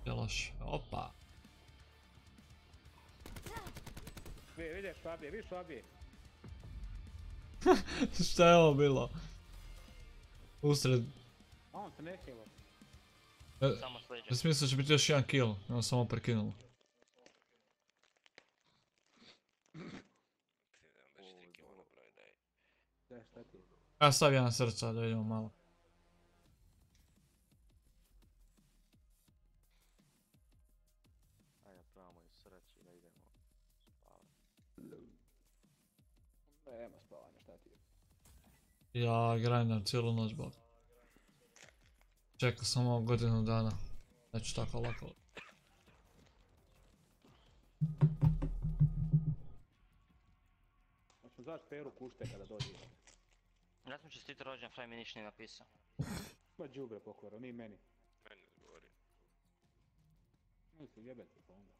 Djelaš, opa. Vi, vidiš Fabije, vidiš Fabije. Šta je ovo bilo? Usred... A on se ne hilo. E, Samo s leđa. Ja sam mislio da će biti još jedan kill, ono samo prekinulo. Je? Ja stavi jedan srca da vidimo malo. Ja grindam cijelu noć bok. Čekao sam ovo godinu dana. Neću tako lako. Hoćemo zvač Peru kušte kada dođe. Ja sam čestito rođen, Fraj mi niš nije napisao. Ma džubre pokvaro, ni meni. Meni odgovori. Mislim, jebete pa onda.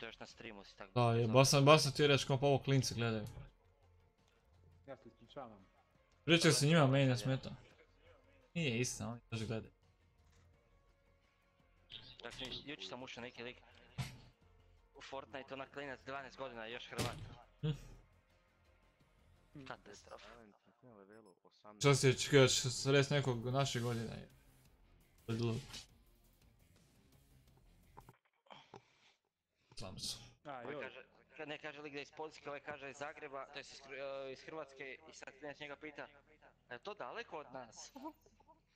To još na streamu si tako. Da, je, baš sam, baš sam ti reći kao pa ovo klinci gledaju. Ja se ispričavam. Pričaj se njima, meni ne smeta. Nije istina, oni još gledaju. Dakle, jučer sam ušao neki lik u Fortnite, onak klinac 12 godina, još Hrvat. Hm. Katastrofa. Levelu? 18. Šta si očekivao, će se res nekog naše godine? je. To je glup. Slam se. A, Ovaj joj. kaže, ne kaže lik da je iz Poljske, ovaj kaže iz Zagreba, to je iz, eh, iz Hrvatske i sad klinac njega pita, je to daleko od nas?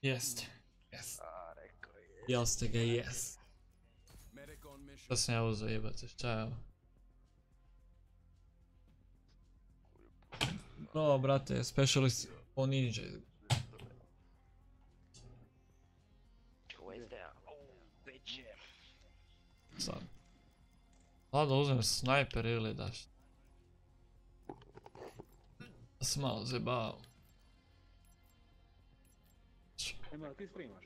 Jeste. Jeste. A, rekao je. Jeste ga, jes. Šta sam ja uzeo jebate, šta je ovo? No, brate, specialist o ninja. Oh. Sad. Sad da uzmem snajper ili da se malo zebao. Ima, ti streamaš?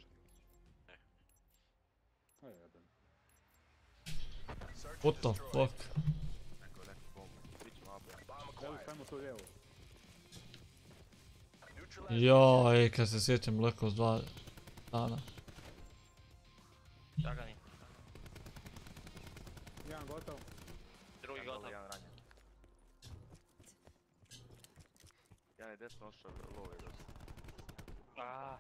Ne. Ajde, What the fuck? Joj, kad se sjetim Black Ops 2 dana. Čagani, Jedan gotov. drugi Jedan gotov. dole, jedan ranjen. Jedan je desno ošao, low je dosta. A,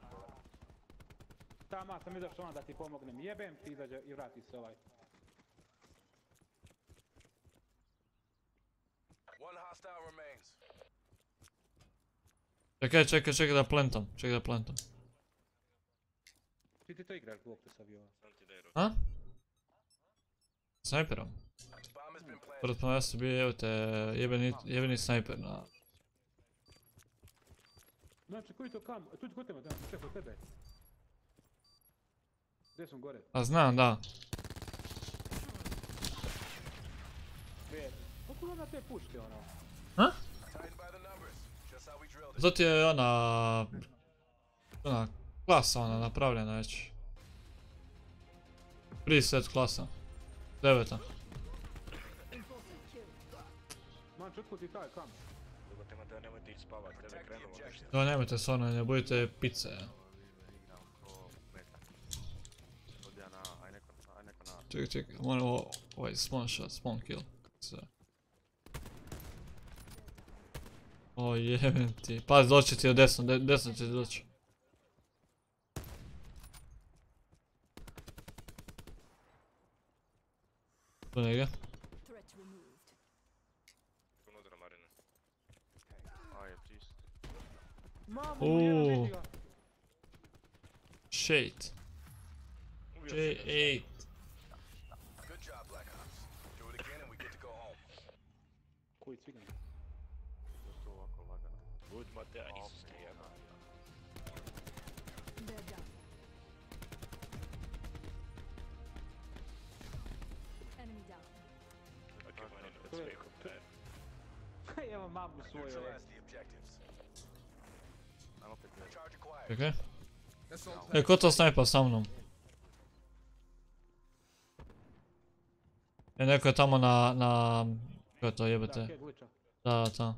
Tama sam izašao onda da ti pomognem. Jebem ti izađe i vrati se ovaj. One hostile remains. Čekaj, čekaj, čekaj da plantam, čekaj da plantam. Ti ti to igraš uopće sa aviona. A? Snajperom? Prvo smo ja sam bio, evo te, jebeni, jebeni snajper na... Znači, koji to kam? Tu kod tebe, da, čekaj, kod tebe. Gdje sam gore? A znam, da. Kako ima te puške, ono? Tighten by the numbers. Just how we drilled it. To ti je ona... Ona klasa ona napravljena već. Preset klasa. Deveta. Man, čutko ti taj kam? Da nemojte ići spavat, tebe krenulo nešto. To nemojte s ono, ne budite pice. Čekaj, čekaj, moram ovo, ovaj spawn shot, spawn kill. O jebem ti, pazi doći ti od desno, de- desno će ti doći. Tu negdje? Threat removed. Unutra Marine. Aj, je čist. Mamo, Uuu. jedan vidi ga. Shade. Ubio sam ga. J8. Good job, Black Ops. Do it again and we get to go home. Koji cigan? To ovako lagano. Good Matea, Isuse, jeba. They're done. Enemy down. Ok, Marine, To let's je- make up. Evo mamu svoju. evo. Neutralize the objectives. Čekaj. E, ko to snajpa sa mnom? E, neko je tamo na, na... Ko je to glitcha. Da, da,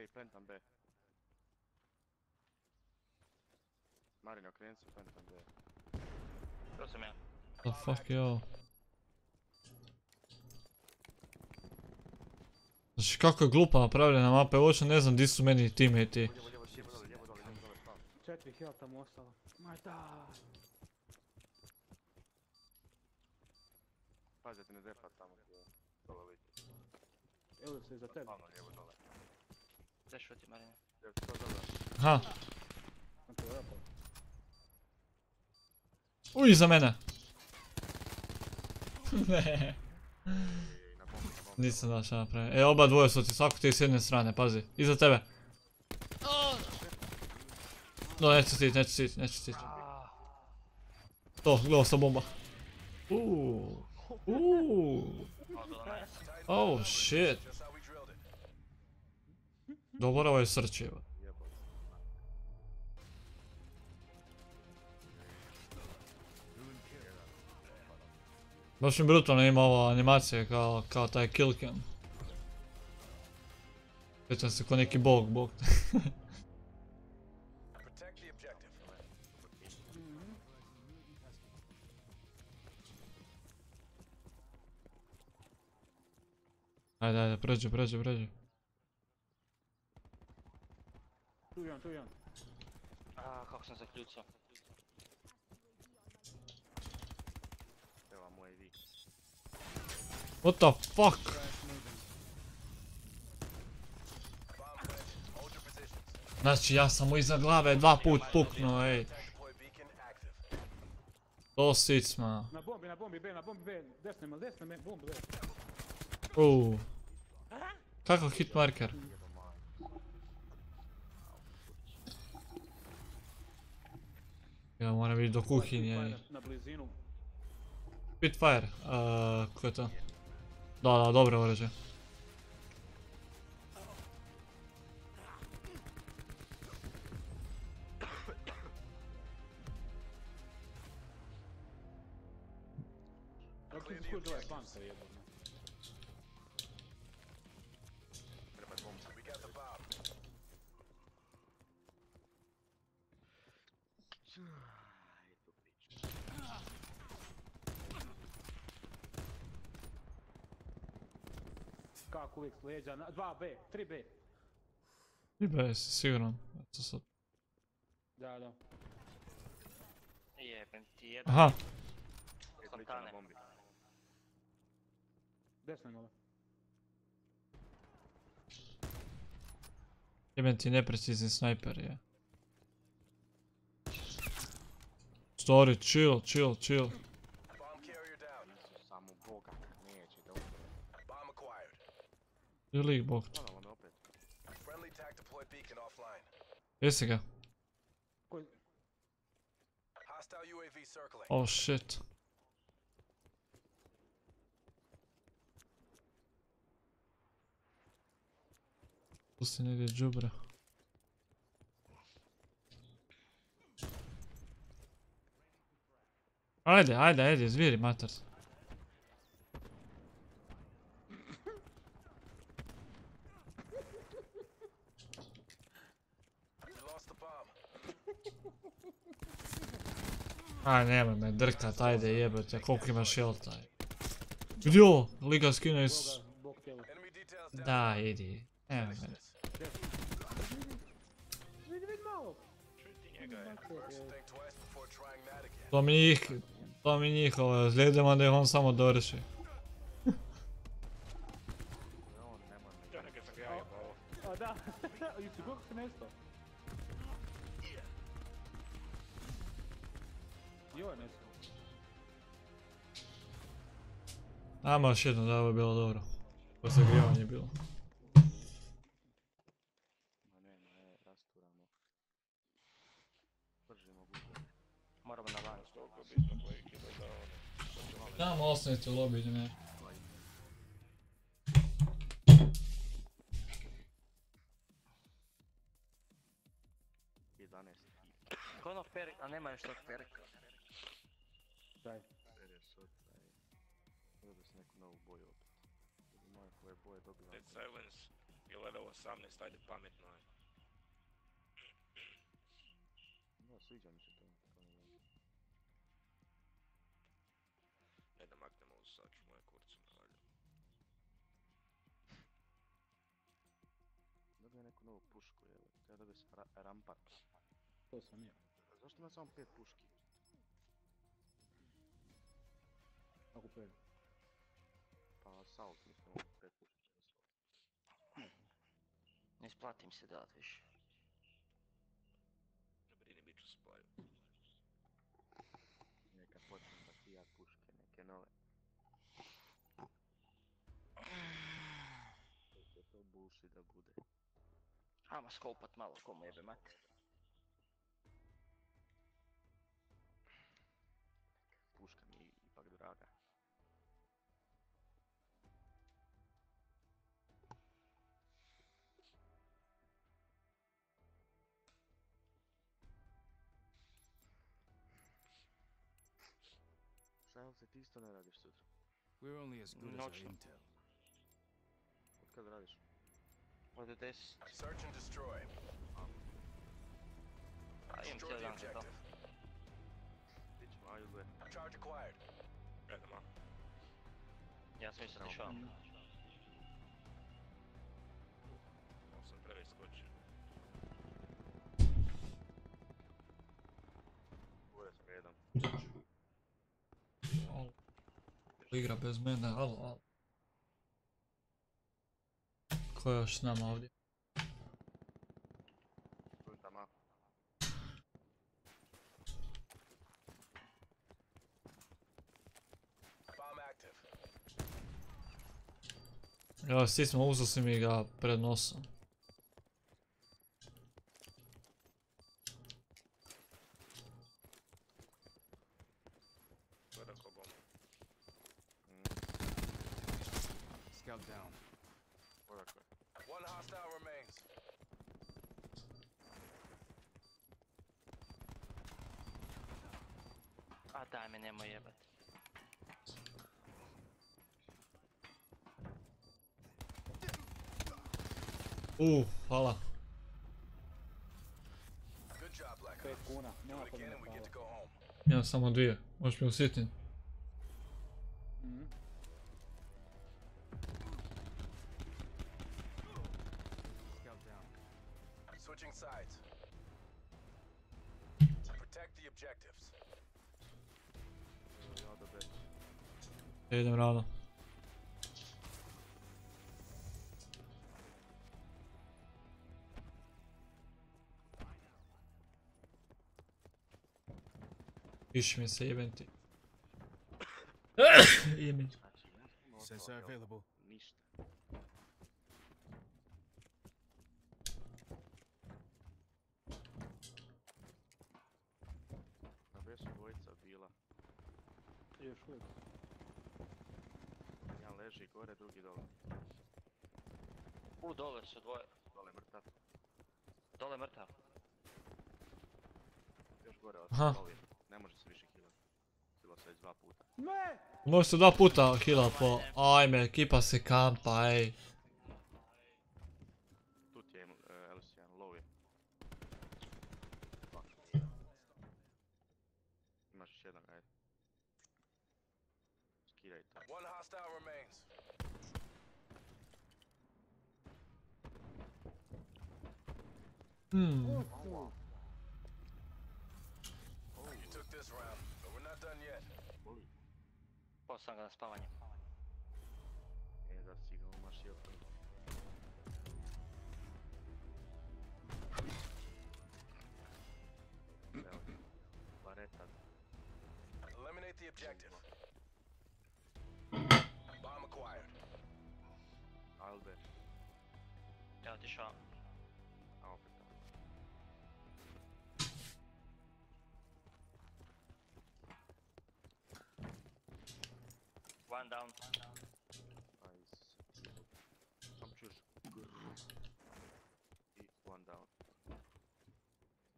ej, plantam B. Marin, okreni se, plantam B. To sam ja. The fuck je ovo? Znači kako je glupa napravljena mapa, uopće ne znam di su meni teammatei. Četiri health mu ostalo. Ma da. Pazi da ti ne zepa tamo gdje dole vidi. Evo se za tebe. Spavno lijevo dole. Zašto ti da. Aha, Sam te rapao. uj za mene. ne, Ej, na bombi, na bombi. Nisam dao šta napravim. E, oba dvoje su ti, svako ti s jedne strane, pazi. Iza tebe. No, neću stići, neću stići, neću stići. To, gledao sam bomba. Ovo. Oh shit. Dobar srč je. Jebo. Baš mi brutalno ima ova animacija kao, kao taj kill cam. Sjećam se ko neki bog, bog. Ajde, ajde, pređi, pređi, pređi. Tu je on, tu je on. A, kako sam zaključao. Evo moj vi. What the fuck? Znači ja sam mu iza glave dva put puknuo, ej. To sic. Na bombi, na bombi B, na bombi B. Desno ima, desno me, bombi B. Uuu. Kakav hit marker? Ja moram ići do kuhinje. Fire Na blizinu. Spitfire, uh, ko je to? Da, da, dobro oružje. Uvijek s leđa, na 2B, 3B. Riba je sigurno. Eto sad. Da, da. Jebem ti jedan. Aha, Fontane. Desno ima. jebem ti neprecizni snajper je. Story, chill, chill, chill. Hostile UAV circling. Oh shit. Pusti negdje džubra. Ajde, ajde, ajde, zviri mater. Aj, nemoj me drkat, ajde jebate, koliko imaš jelta. Gdje? Liga skina iz... Da, idi. Nemoj me. To mi njih, to mi njih ovo, slijedimo da ih on samo dovrši. Ne, on nemoj me. Ja Nestao. Ajmo još jedno da ovo je bilo dobro. To se grijavanje bilo. Ma ne, ne, rasturamo. Držimo guze. Moramo na van. Ono. Damo osnovicu u lobby, ne. Kono perik, a nema još tog. Daj. Od taj. Dobio sam neku novu boju opet. Koje boje dobivam. Dead Silence je level 18, ajde pametno je. Da, sviđa mi se to. je. Ne da maknemo u saki moje kurcu. Dobio neku novu pušku, evo. Ja dobio sam ra rampart. To sam ja. Zašto ima samo pet puški? Ako pred. Pa assault, mislim, pet puški. Ne isplatim se dat više. Ne brini, bit ću spalju. Neka počnem patijat puške, neke nove. To će to bullshit da bude. Ajmo skopat malo, komu jebe mater. Šta jel se ti isto ne radiš sutra? We're only as good as our Noćno. intel. Od kad radiš? Od 10. Search and destroy. A imam Destroy cijeli the dan za to. objective. Ti ćemo, a ili Charge acquired. Gledam, a? Ja sam isto došao. Igra bez mene, alo, alo. Ko je još s nama ovdje? Evo, stismo, uzeo si mi ga pred nosom. Gleda ko bomba. Scout down. Odakle? One hostile remains. A daj me nemoj jebat. Uh, hvala. Good job, Black 5 Ops. kuna. Do Nema it kod again mene and we get to hvala. go home. Imam samo dvije, Güç mesleği ben de... Yemin. Još uvijek. Leži gore, drugi dole. U, dole su dvoje. Dole mrtav. Dole mrtav. Još gore, osim se već dva puta. Ne! Može se dva puta heala po... Ajme, ekipa se kampa, ej. Tu ti je uh, L1, low je. Imaš još jedan, ajde. One hostile remains. Hmm. Sam ga na spavanje. E, da si ga umašio. Evo, bareta. Eliminate the objective. Bomb acquired. Albe, Ja otišao. One down. Nice. Sam čuješ I one down.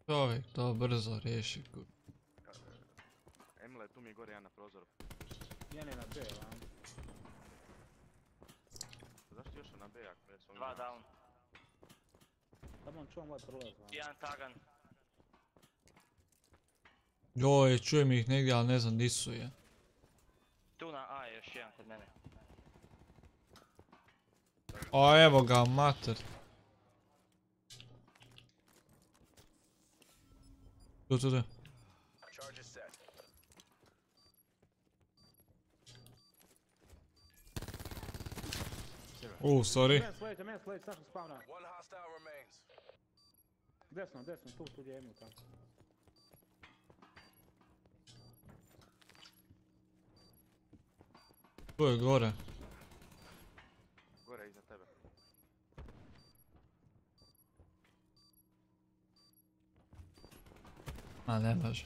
Čovjek to brzo riješi. Emile, tu mi je gore jedan na prozoru. Jedan je na B, vam. Zašto još na B ako je s ovim Dva down. Tamo on čuvam ovaj prolaz, vam. Jedan tagan. Joj, čujem ih negdje, ali ne znam di su je. Tu na A je još jedan kod mene. A evo ga, mater. Tu, tu, tu. Charge is set. U, sorry. Men sledeće, men sledeće, Saša spavna. One hostile remains. Desno, desno, tu, tu gdje je Emil tamo. Tu je gore. Gore iza tebe. A ne može.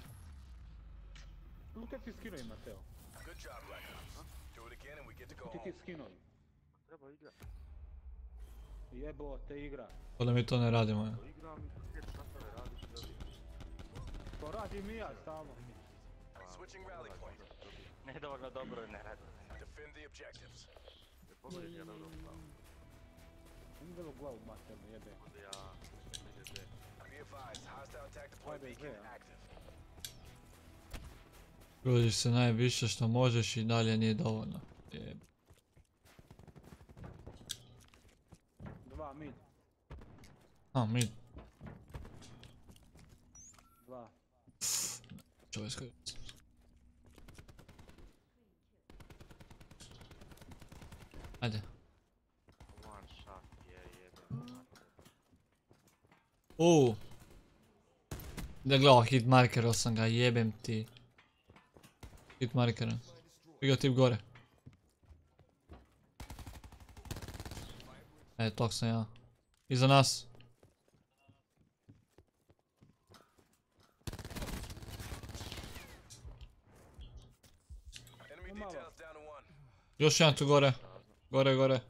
Luka ti skinovi, Mateo. Good job, Black Ops. Do it again and we get to go Ti ti home. skinovi. Treba igrat. Jebo te igra. Pa da mi to ne radimo. ja. To igram i pet šatove radiš i dobiš. To radim i ja stalno. Switching rally point. Nedovoljno dobro i ne radi. Defend the objectives. Ne pogledaj ga dobro pravo. Oni velo glavu materno jebe. Onda ja ne ide B. Be advised, hostile attack deploy Why they beacon there? active. Trudiš se najviše što možeš i dalje nije dovoljno. Jeb. Dva mid, A, mi dva. čovjek skoro. Ajde. One shot je jebe. U. Da gledao hit marker sam ga, jebem ti. Hit markera. Stigo tip gore. E, tog sam ja. Iza nas. Enemy Come on. details down to one. Još jedan tu gore. Gore, gore.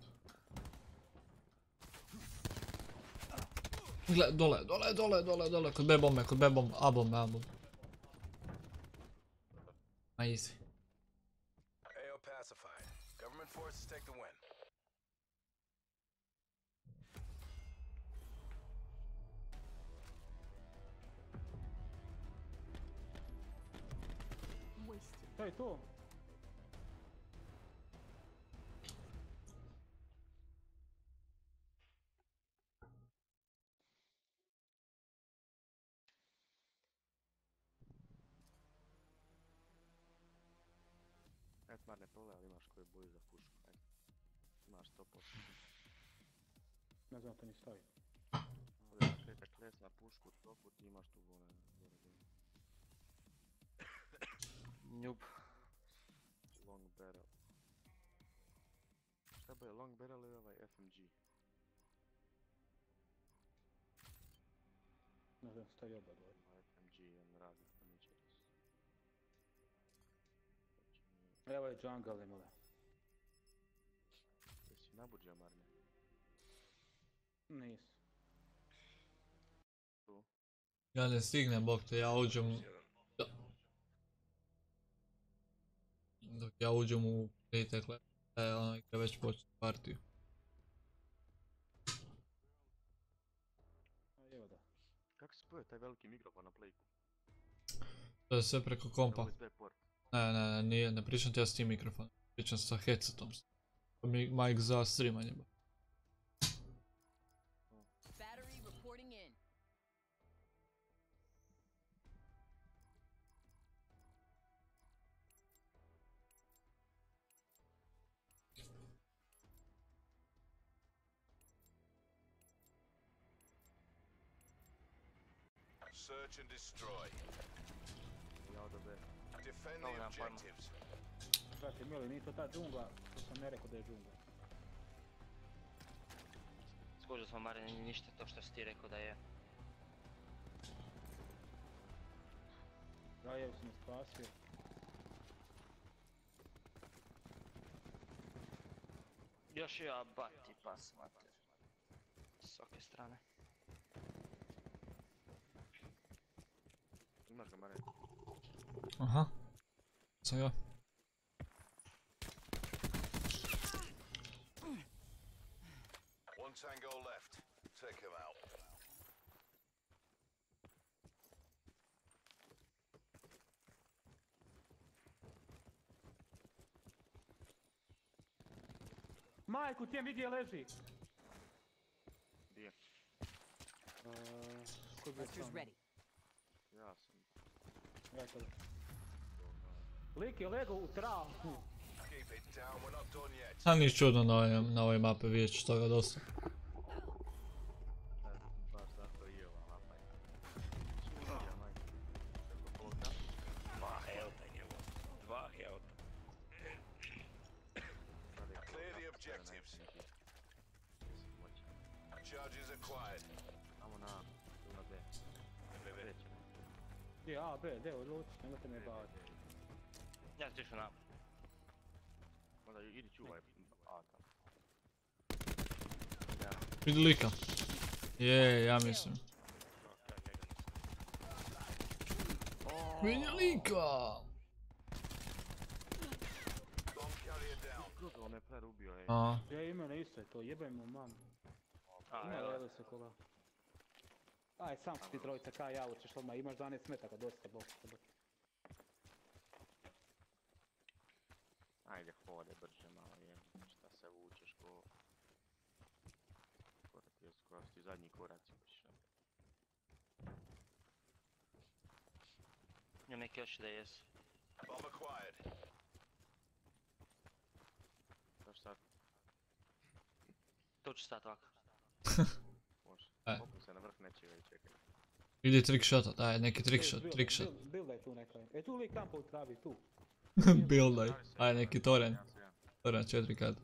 Gle, dole, dole, dole, dole, dole. Kod B bombe, kod B bombe. A bombe, A bombe. Ma easy. AO pacified. Government forces take the win. Wasted. Šta je imaš koju boju za pušku. Ajde. Imaš 100%. Ne znam to ni stoji. Ovdje na kretak les na pušku, topu, ti imaš tu gore. gore, gore. Njub. Long barrel. Šta bude long barrel ili ovaj FMG? Ne znam, stoji oba dvoje. Evo je jungle imale. Jesi nabuđio Marne? Nisu. Ja ne stignem, bok te, ja uđem... Da. Dok ja uđem u pritekle, e, onaj kad već počne partiju. Evo da. Kako se spoje taj veliki mikrofon na playku? To je sve preko kompa. USB port. Ne, ne, ne, nije, ne pričam ti ja s tim mikrofonom. Pričam sa headsetom. Mi- Mic za streamanje. ba. Battery reporting in. Search and destroy. Ja da be. Defend The nemam pojma. Brate, mili, nije to ta džungla, to sam ne rekao da je džungla. Skužio smo Mare, nije ništa to što si ti rekao da je. Rajev si me spasio. Još ja bati pas mater. S svake strane. Imaš ga Marne? Aha. Sam ja. One tango left. Take him out. Majku, ti mi gdje leži? Gdje? Eee, ko je sam? ready. Ja sam. Ja to... Lik je legao u yet. A nije čudno na ovoj, na ovoj mapi vidjet ću toga dosta. Charges acquired. Amo na, tu na B. B će. Gdje, A, B, D, odluči, nemojte me. Ja išao na... Onda idi čuvaj A tamo. Vidi lika. Je, ja mislim. Vidi lika! Kako on je prerubio je. A, Je, ima ne isto je to, jebaj mu mam. A, Ima lele se koga. Aj, sam si ti trojica, kaj ja učeš odmah, imaš 12 metaka, dosta, bok, bok. Ajde hode brže malo je. Šta se vučeš ko... Korak je skoro ti zadnji koraci baš. Ima neki još da jesu. Bomb acquired. Šta sad? Tu ću stati ovako. Može. E. Popni se na vrh nečega i čekaj. vidi trick shota, daj neki trick E, shot, bil- trick shot. Bilda je tu neka. E, tu lik kampa u travi, tu. Belaj. Aj, neki torrent. Torrent 4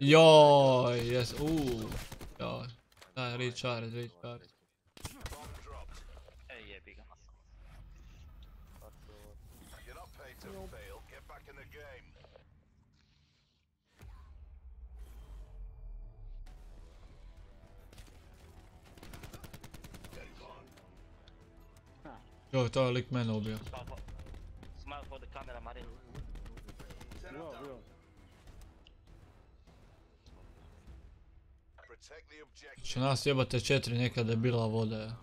Joj, jes, uuu. Ja, da, recharge, recharge. Jó, talán lik menóbja. Bilo. Protect the objective. Će nas jebate četiri nekada je bila voda.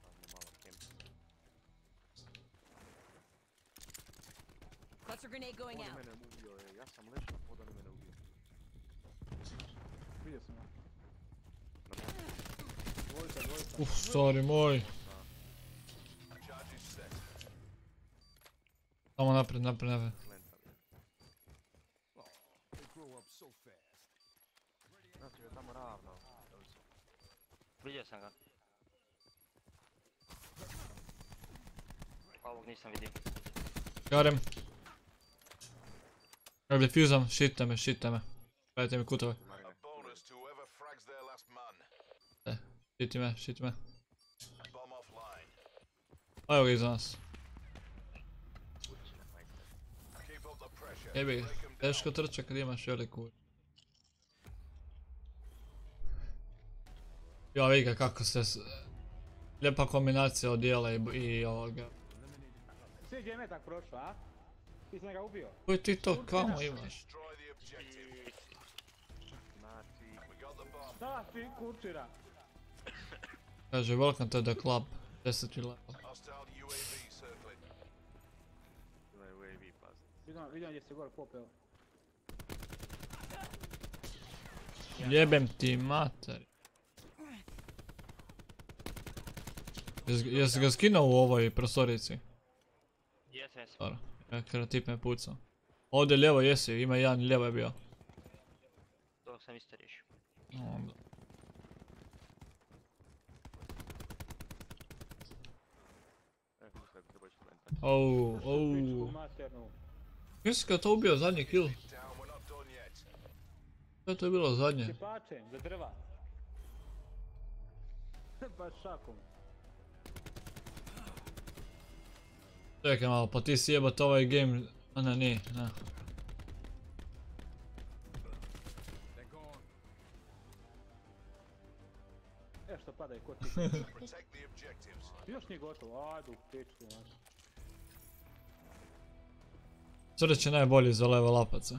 Tamo malo kemp. Cluster grenade going out. mene ubio je. Ja sam ležao, pod on je mene ubio. Vidio sam ga. Na mostu. Dvojica, dvojica. Uf, stari moj. Samo napred, napred, napred. Vidio sam ga. Ovog nisam vidio. Garem. Ja defuzam, šite me, šite me. Gledajte mi kutove. Štiti me, štiti me. A Evo ga iza nas. Jebi teško trče kad imaš veliku. Ja vidi ga kako se... Lijepa kombinacija odijela i, i ovoga. Sviđa je metak prošao, a? Ti sam ga ubio. Koji ti to kamo imaš? Destroy the objective. Kaže, welcome to the club. 10 level. Vidim, gdje se gore popeo. Jebem ti mater. Jes, jesi ga skinuo u ovoj prostorici? Jesam, jesam. Dobro, kada tip me pucao. Ovdje lijevo jesi, ima jedan lijevo je bio. To sam isto riješio. Onda. E, mislim da bi trebao maternu. Jesi ga to ubio zadnji kill? Sve to je bilo zadnje. Cipačem, za drva. Baš šakom. Čekaj malo, pa ti si jebat ovaj game... A ne, nije, ne. E što pada i koti. Protect the objectives. Još nije gotovo, ajde u pičku. Sreć je najbolji za level upaca.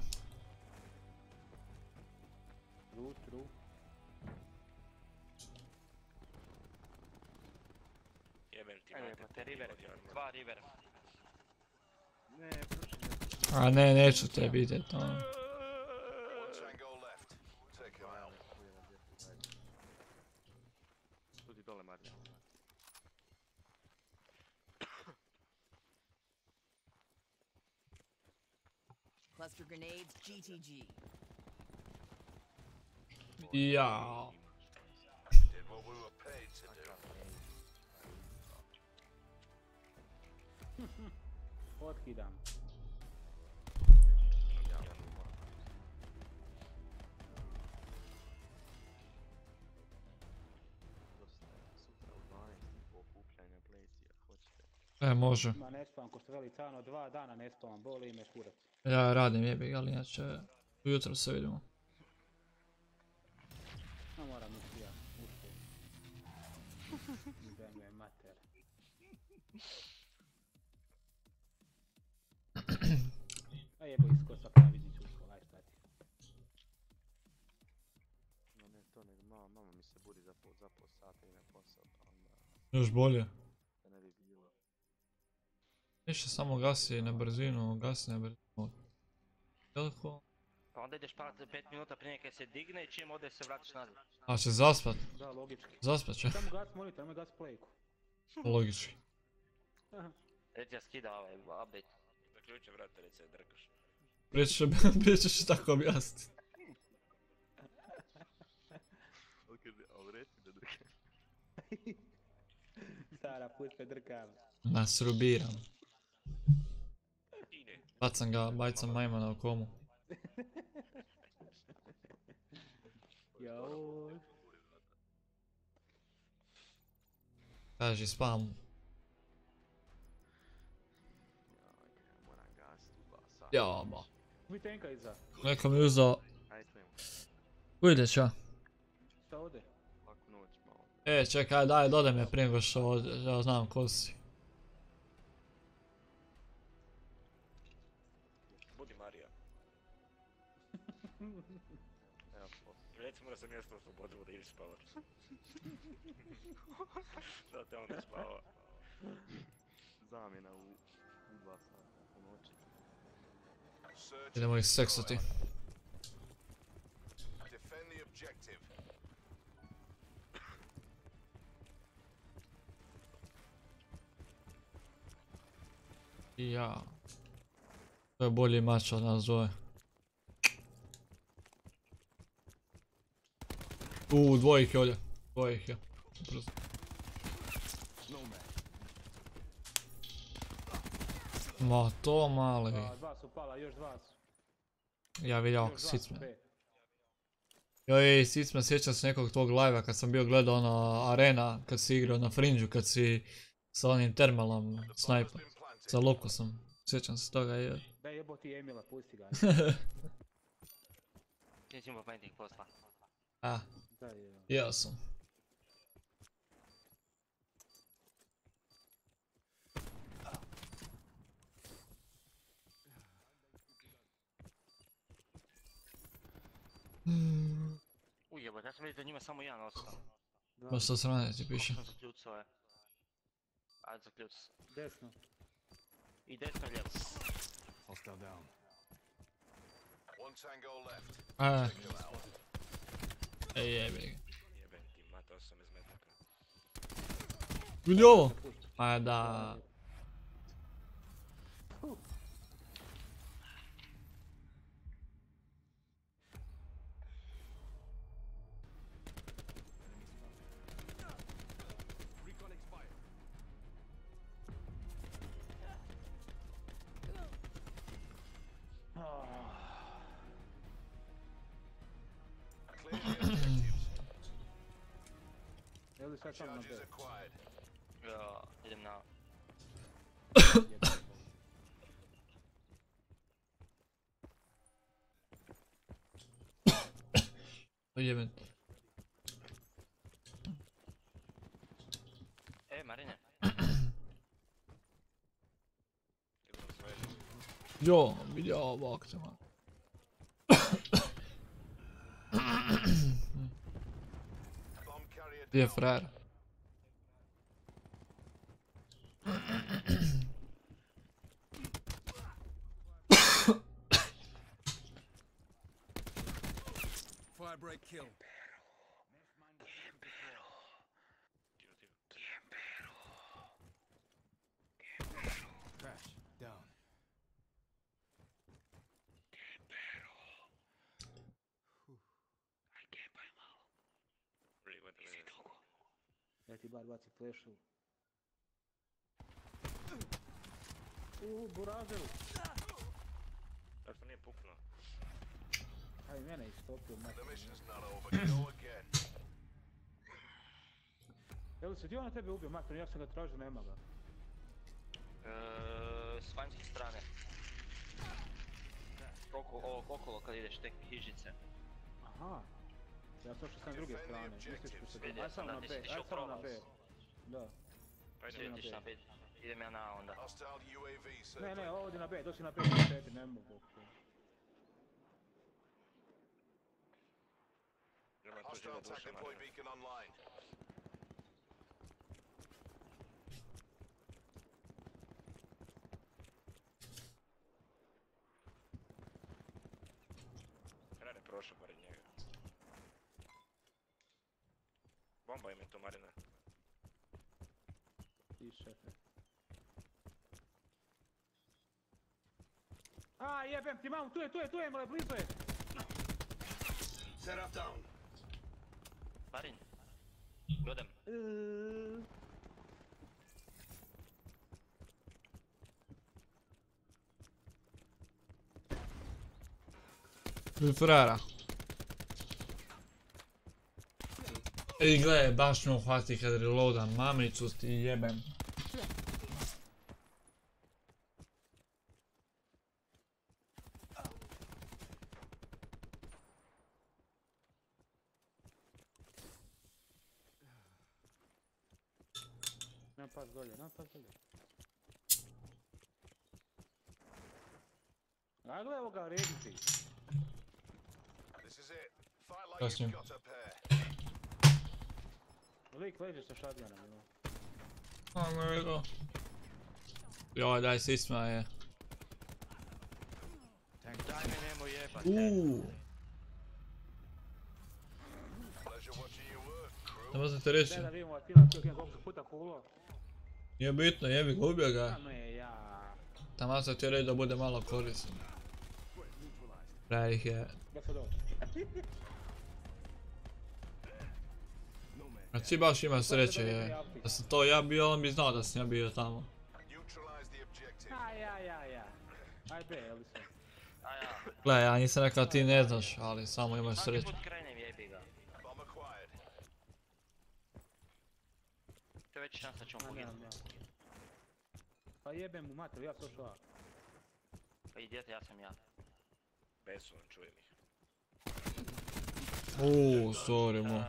True, true. Jebem ti Ajde, mater, imate ti river. vodi odmah. Dva river. Ne, prošli ne. A ne, neću te vidjet, ono. One tango left. Take him out. Tu ti dole, Marija. Cluster grenades, GTG. Ja. Did what we were E, može. Ma ne spavam, ko što veli Cano, dva dana ne spavam, boli me kurac. Ja radim jebi ga, ali inače... Ujutro se vidimo. No moram ići ja, ušte. Da me mater. A jebo iskosa pa vidi čusko, aj šta ti. No ne to, nego mama, mama mi se budi za pol, za pol sata i na posao, pa onda Još bolje. da ne bi bilo. Više samo gasi na brzinu, gasi na brzinu. Telefon. Pa onda ideš palat 5 minuta prije kad se digne i čim ode se vratiš nazad. A će zaspat. Da, logički. Zaspat će. Samo gas monitor, nemoj gas playku. Logički. Reci ja skida ovaj update. Zaključaj vrata, reci se drkaš. Priča priča će tako objasniti. Ok, ali reci da drke. Stara puste drkava. Nasrubiram. Ide. Bacam ga, bajcam majmana u komu. Kaži spam. Ja, ma. Mi tenka iza. Neko mi uzao... Ujdeš ja. Šta ode? E, čekaj, daj, dodaj me prije nego što znam ko si. Evo, posle. Recimo da sam mjesto oslobodilo da ideš spavat. da te onda spava. Zamjena u, u dva sata po noći. Search Idemo ih seksati. Defend the objective. Ja. To je bolji mač od nas dvoje. Uuu, dvoje ih je ovdje. Dvoje ih je. Brzo. Ma to mali. A, dva su pala, još dva su. Ja vidio Još dva sit su me. B. Joj, Sisma, sjećam se nekog tvog live kad sam bio gledao ono arena, kad si igrao na frinđu, kad si sa onim termalom snajpom, sa lokusom. Sjećam se toga i... Daj jebo ti Emila, pusti ga. Nećemo pa pametnih posla. A, Daj jebo. jeo sam. Ujebate, ja sam vidio da njima samo jedan ostao. Ma što sranje ti piše. Sam zakljucao je. Ajde zaključ. Desno. I desno i lijevo. Hostile down. One tango left. A, Take them out. ej jebi ga. Jebem ti, matao sam iz metaka. Vidi ovo! A da... Evo li sad samo na B. Charges acquired. Ja, idem na... Jebem. E, Marine. Idem u svoje ljude. Jo, vidi ovo akcija. man. Bomb carrier Gdje je down. frajer? Firebreak kill. Crash. Down. Really went in there. Ja ti bar baci flešu. Uuu, burazeru. Zašto nije puknuo? Aj, mene istopio. The mater. mission's not over. Go again. Evo se, gdje on na tebe ubio, mater, ja sam ga tražio, nema ga. E, s vanjske strane. Oko, o, okolo kad ideš te hižice. Aha. Ja sam što sam druge strane, ističku se. Vidio Aj sam samo na B, si išao aj samo na B. Da. Ajde, na B. Idem ja na A onda. Ne, ne, ovdje na B, došli na 5 na 4, ne mogu. Hostile attack deploy beacon online. Rade prošao pored njega. Bomba im je tu, Marina. Ti šefe. A, jebem ti mamu, tu je, tu je, tu je, male, blizu je. Set up down. Marin. Godem. Eee. Vidi I gle, baš me uhvati kad reloadam, mamicu ti jebem. Nemam pas dolje, nemam pas dolje. A gle, evo ga, rediti. This Lik leže sa šadjanom, ima. Ajmo go. Joj, daj sisma je. Daj me nemo jebate. Uuu. Pleasure watching you work, crew. Ne možete reći. Da vidimo Atina koliko je puta pulo. Nije bitno, jebi ga, ubio ga. Tamo sam htio reći da bude malo korisno. Ih je. Da se do. A ti baš ima sreće je. Da sam to ja bio, on bi znao da sam ja bio tamo. Gle, ja nisam rekao ti ne znaš, ali samo imaš sreće. To je već šansa ćemo poginuti. Pa jebem mu mater, ja to što Pa i djete, ja sam ja. Besu, čujem ih. Uuu, sorry mo.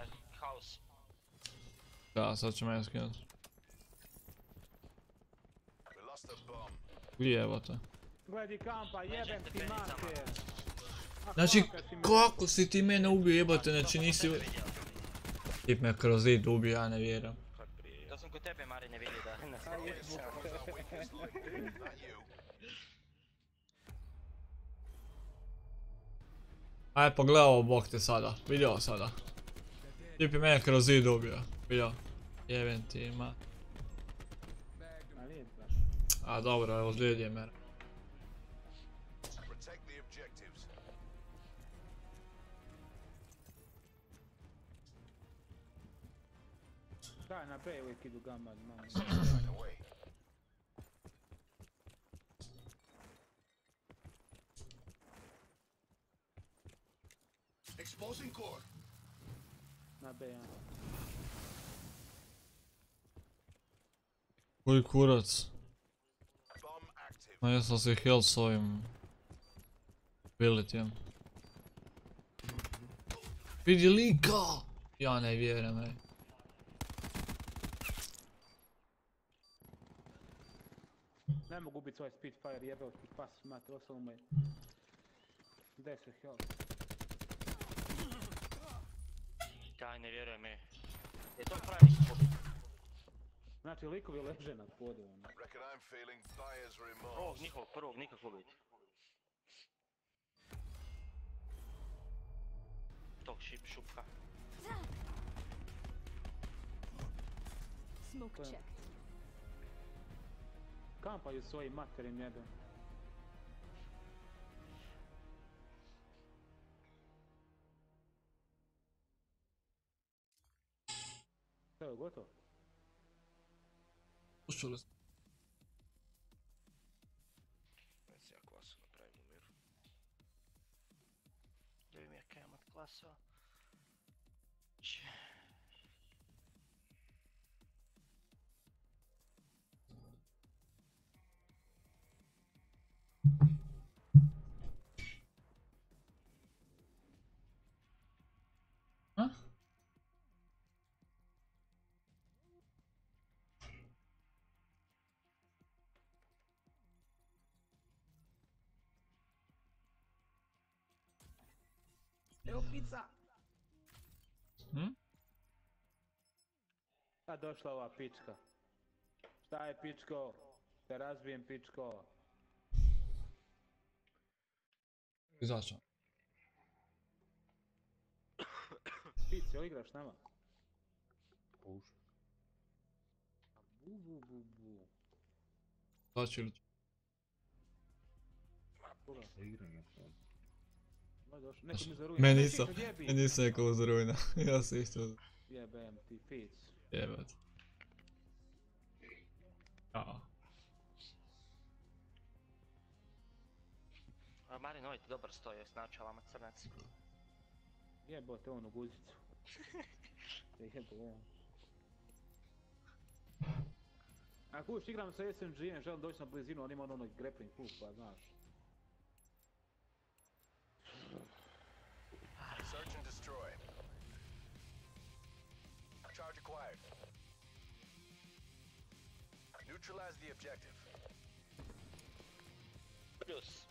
Da, sad skinuti. Lost the bomb. Gdje evo te? Gledi kampa, jebem ti mater. Znači, kako si me- kako si ti mene ubio jebote, znači nisi... Vidio. Tip me kroz zid ubio, ja ne vjerujem. To sam kod tebe, vidio da... Ne A znam. jebem. Someone's our weakest link. Not you. Aj pogledaj ovo bok te sada, vidio sada. Tip je mene kroz zid ubio, vidio. Jebem ti ima. A nije baš. A dobro, evo zlijedio me. Protect the objectives. Da, na B uvijek idu gama, mam. Right away. Exposing core. Na B, ja. Koji kurac. Bomb active. Ma ja sam se heal s ovim... Abilityjem. Vidi lika! Ja ne vjerujem, ej. Ne mogu ubiti svoj Spitfire, jebeo ti pas, mater, ostalo mu je 10 health. Daj, ne vjerujem me. Je to pravi pobit. Znači, likovi leže na podu, ono. Prvog njihovog, prvog nikako ubiti. Tog šip, šupka. Smoke checked. Kampaju svojim materim jebem. To je gotovo. Pušćuli smo. Ne se ja klasu napravim u miru. Da bi mi je kemat Evo pizza! Hm? A došla ova pička. Šta je pičko? Te razbijem pičko. Izaćem. Pici, jel igraš nama? Puš. Bu bu bu bu. Izaću ili? Igram ja sam. Ma došao, neko mi za ruju. Meni Ne, isto, meni isto neko uz rujna. ja se isto Jebem ti pic. jebati. Ja. A Marin, ovaj ti dobar stoji s načalama crnac. Jebote onu guzicu. Te jebo on. A kuš, igram sa SMG-em, želim doći na blizinu, on ima ono grappling hook, pa znaš. Neutralize the objective. Plus.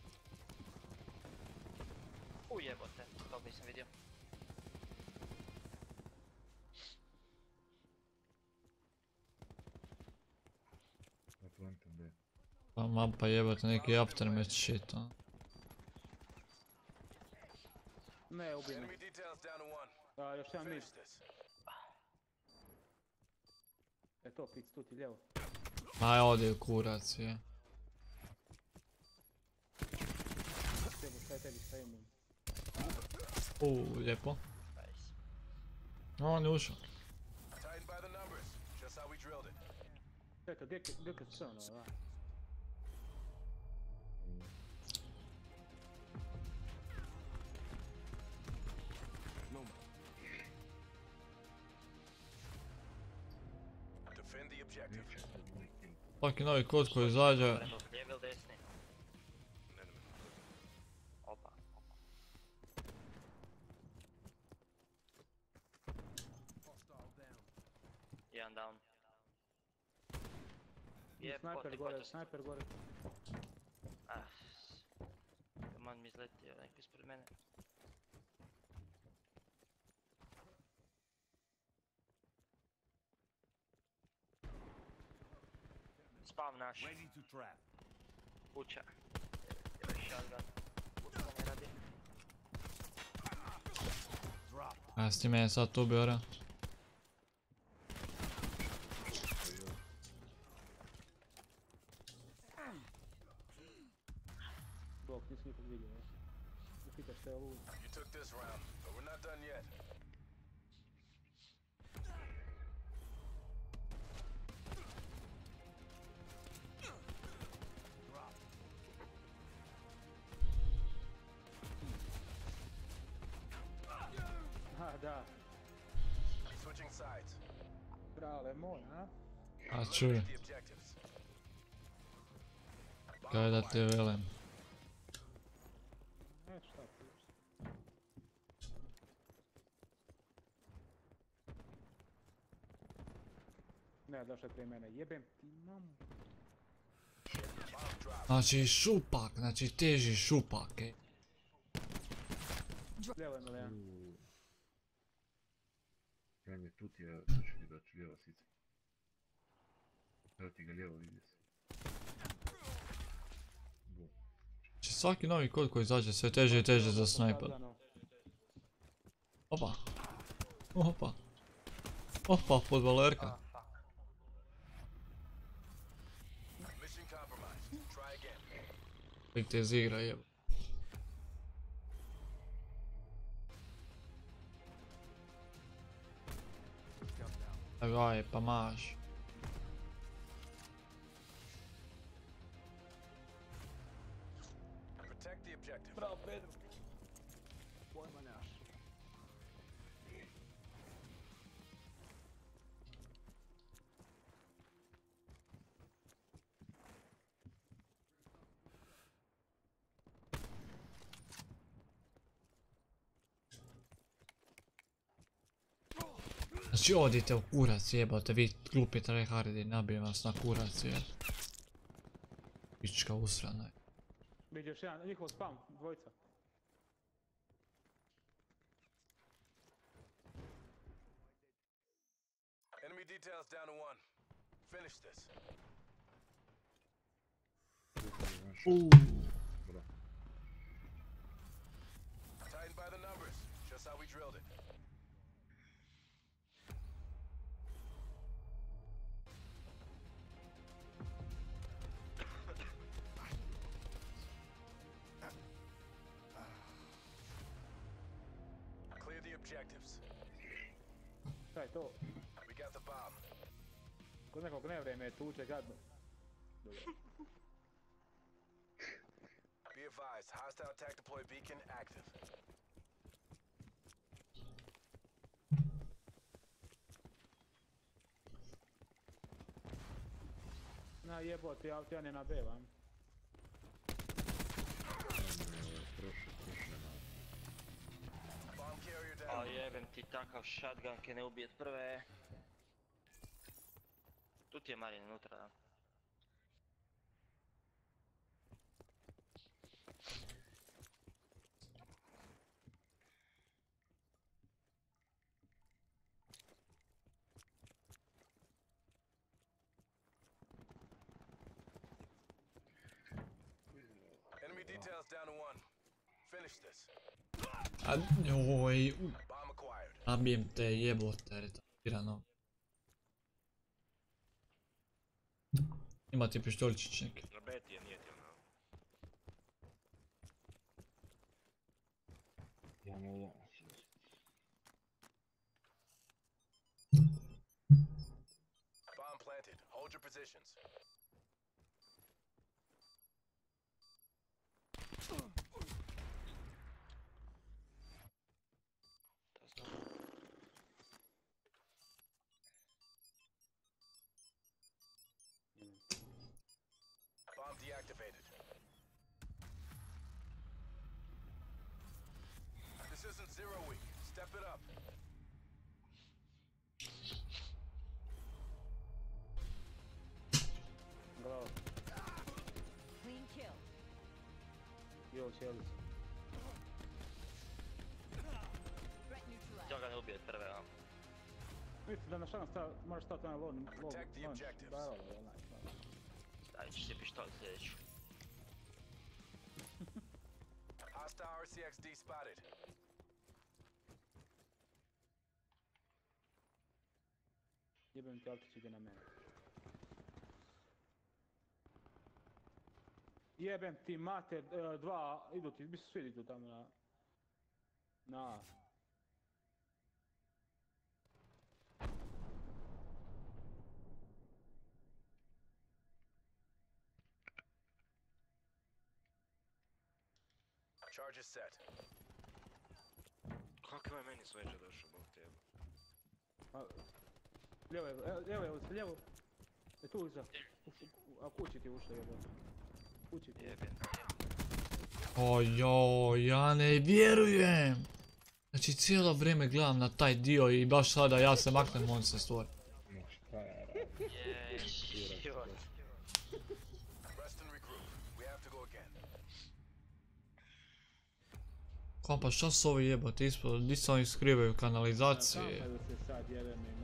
U jebote, tog nisam vidio. Na plantem B. Pa mapa jebate neki aftermatch shit, a. Ne, ubij me. Enemy details down to one. A, još jedan mid. Finish this. E to, pic, tu ti lijevo. Ma odi kurac je. Jebo, šta je tebi, šta imam? Uuu, lijepo. Nice. O, on je ušao. Tighten by the numbers. Just how we drilled it. Eto, gdje je- gdje je crno, da? Defend the objective. Svaki novi kod koji izađe, lijevi ili desni? Opa. Jedan down. Je, Snajper gore, snajper gore. Ah. Taman mi izletio neko ispred mene. Spav naš, Ready to trap. kuća. Evo je shotgun. Kuća ne radi. Drop. a s time je sad tu bio, Bok, nisi nikog vidio, ja. Ne pitaš šta je ovo. You took this round, but we're not done yet. A čuj, kaj da. E, ti još? Ne, došao je prije mene. Jebem ti mamu. Znači šupak, znači teži šupak, ej. Lijevo je milijan. Uuu. Prime tu ti je, sad ću ti doći lijeva sica. Evo ti ga lijevo vidi se. Znači svaki novi kod koji izađe sve teže i teže za snajper. Opa. Opa. Opa, again. Lik te izigra jebo. Aj, pa maš. Znači odite u kurac jebote, vi glupi tryhardi, nabijem vas na kurac je. Pička usrana je. Vidio još jedan, njihov spam, dvojica. Enemy details down to one. Finish this. Bra. Tighten by the numbers. Just how we drilled it. Objectives. Šta je to? We got the bomb. Kod nekog nevrijeme je tuče gadno. Dobro. Be advised, hostile attack deploy beacon active. Na jebote, ja, ja ne na carrier A down. jebem ti takav shotgun ke ne ubije od prve. Tu ti je Marin unutra, da. Enemy details down to one. Finish this. A, joj, u, Bomb acquired. nabijem te jebote, retardirano. Ima ti pištoljčić neki. Na beti Zero week. Step it up. Glava. Clean kill. Jo, cijeli su. Threat neutralized. Ja ga ne ubije prve, a. Mislim da na šanu sta, moraš stati onaj lon, lon, Protect the launch objectives. barrel, onaj. onaj. Daj, ću si pištol sljedeću. Hostile RCXD spotted. Ti Altić ide na mene. Jebem ti mater, e, dva, idu ti, mislim svi idu tamo na... Na... A. Charge is set. Kako je meni sveđa došao, bog te Lijevo je, e, lijevo je, uz- lijevo. E tu iza. U- u- A kući ti ušao jebem. Kući ti. Jebem. Ojo, ja ne vjerujem. Znači cijelo vrijeme gledam na taj dio i baš sada ja se maknem on se stvori. Ma šta ja radim? Jej, joj. Rest and regroup. We have to go again. Kao pa šta su ovi jebati ispod, di se oni skrivaju kanalizacije?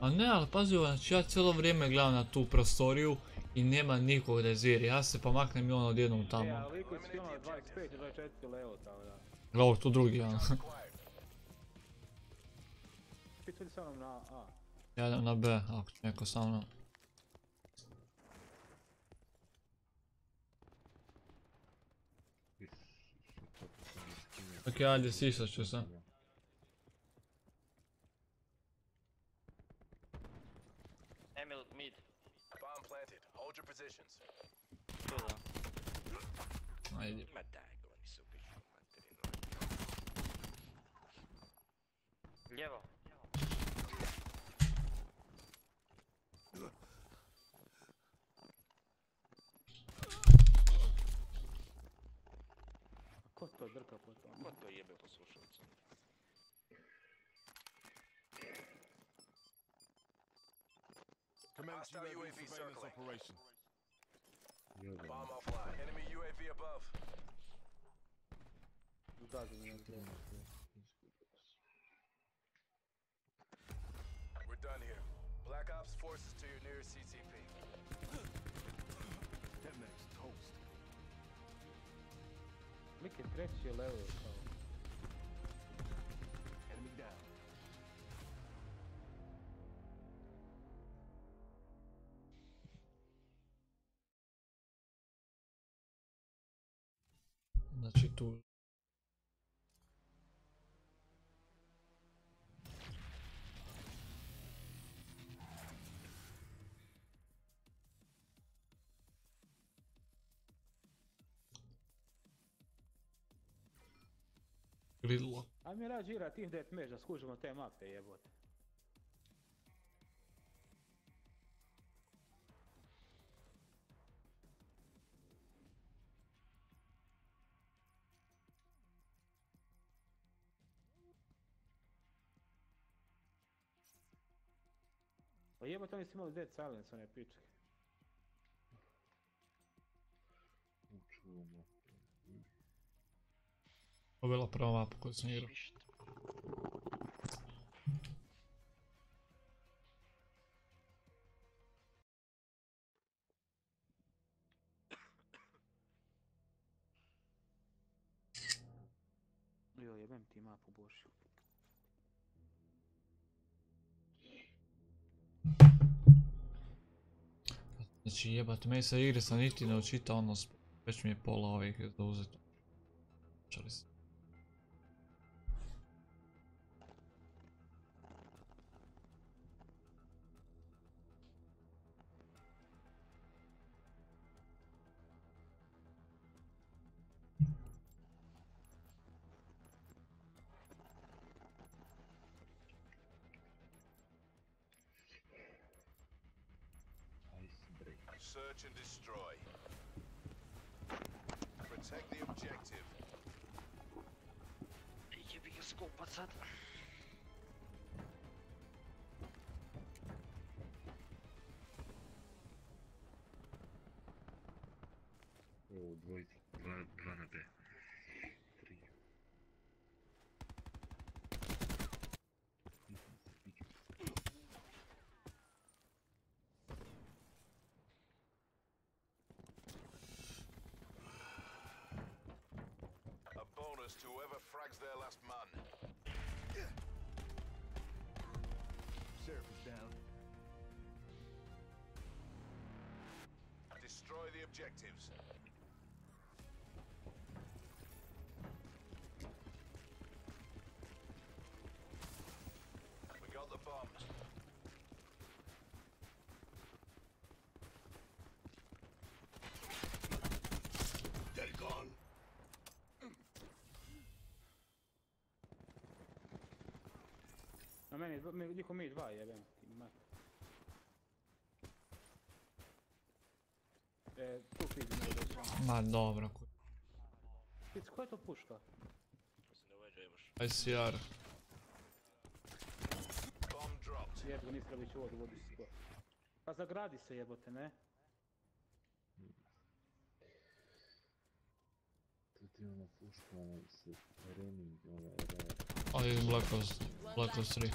A ne, ali pazi ovo, znači ja cijelo vrijeme gledam na tu prostoriju i nema nikog da ziri. Ja se pa maknem i on odjednom E, tamo. a liquid skill 25 i 24 levo, tako da. Gle ovog tu drugi, ono. Ja idem na B, ako će neko sa mnom. Is, što to sam iskinio. Ok, ajde, sisat ću se. Emil, mid. Bomb planted. Hold your positions. Tu da. Hostile UAV UAV circling. operation. Bomb offline. Enemy UAV above. Zgazi mi je. We're done here. Black Ops forces to your nearest CCP. Detonates toast. Lik je treći level Znači tu. Gridlock. A mi rađe igra Team Deathmatch da skužimo te mape jebote. Jebote oni su imali Dead Silence one pičke. Učuvamo. Ovo je bila prva mapa koju sam igrao. Jo jebem ti mapu bošu. Znači jebate, meni se igre sam niti ne očita ono, već mi je pola ovih zauzeto. Čali se. Search and destroy. Protect the objective. Jebi ga to whoever frags their last man. Sheriff is down. Destroy the objectives. Na meni, mi- niko mi dva jebem. E, tu fidi ne dođe. Ma dobro, kuj. Fic, koja je to puška? Se ne uveđa imaš. ICR. Bomb dropped. Jebgo, nisi treba ići u vodu, vodi se. Pa zagradi se jebote, ne? Tu ti ono puška ono, s reming, re. Ali iz Black Ops, Black Ops 3.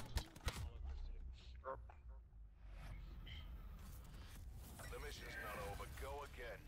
The mission's not over. Go again.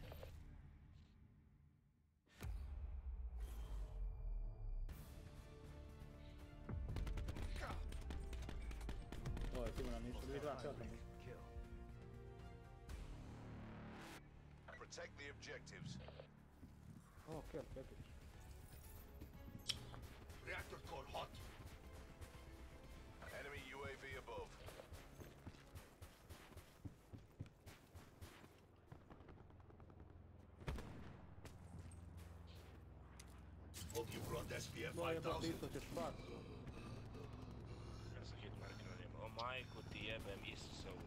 Hope you brought SPF Ovo jebote, 5000. isto ćeš spat. Ja sam hitmark na njemu. O majku ti jebem Isusovu. Aha,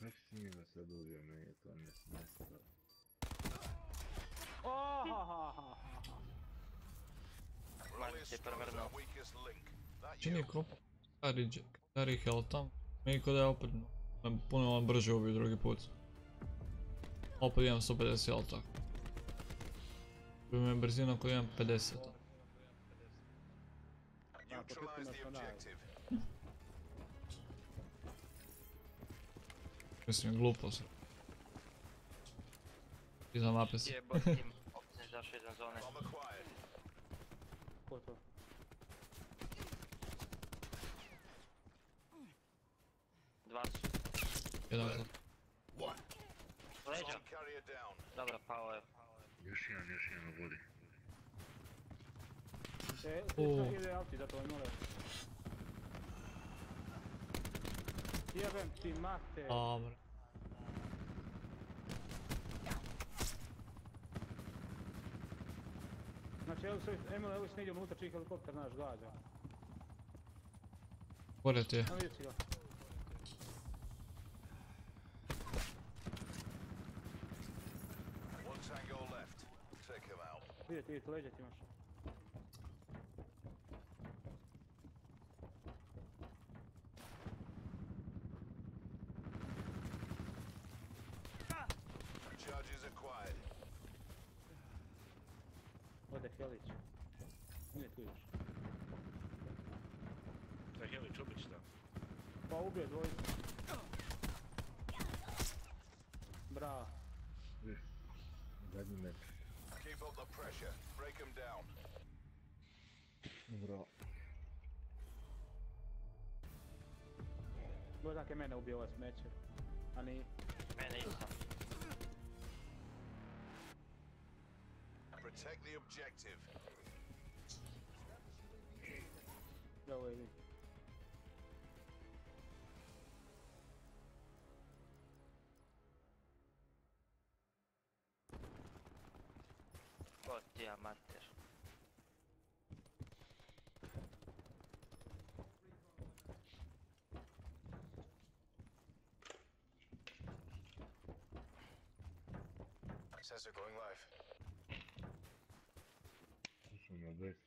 Maksimime se doluyor meni to nesmesta. Мартите примерно. Чини клуб, Кари Джек, Кари Хелтам, Мейко да е опитно. Поне он брže ovi drugi put. Opet imam 150 alta. Imam brzinu koju imam 50. Neutralize the objective. Mislim, glupost. Iza mape si. Jebot tim, opet ne zašao izvan zone. Bomb acquired. Ko to? Dva su. Jedan za. One. Leđa. Bomb carrier down. Dobro, pao je. Još jedan, još jedan u vodi. E, O. ide auti, zato ovaj mole. Jebem ti mate. Dobro. Znači, evo se, Emil, evo se ne ide unutra, čiji helikopter naš gađa. Pored je. No, vidjet si ga. One tango left. Take him out. Vidjeti, vidjeti, leđa ti imaš. Charges acquired. Ode Helić. Nije tu još. To je Heli Čubić da. Pa ubio dvojicu. Bravo. Zadnji meč. Keep up the pressure. Break him down. Dobro. Gledak je mene ubio ovaj smeće. A nije. Mene isto. Protect the objective. vi. Ko ti ja mater. Sensor going live. Na desu.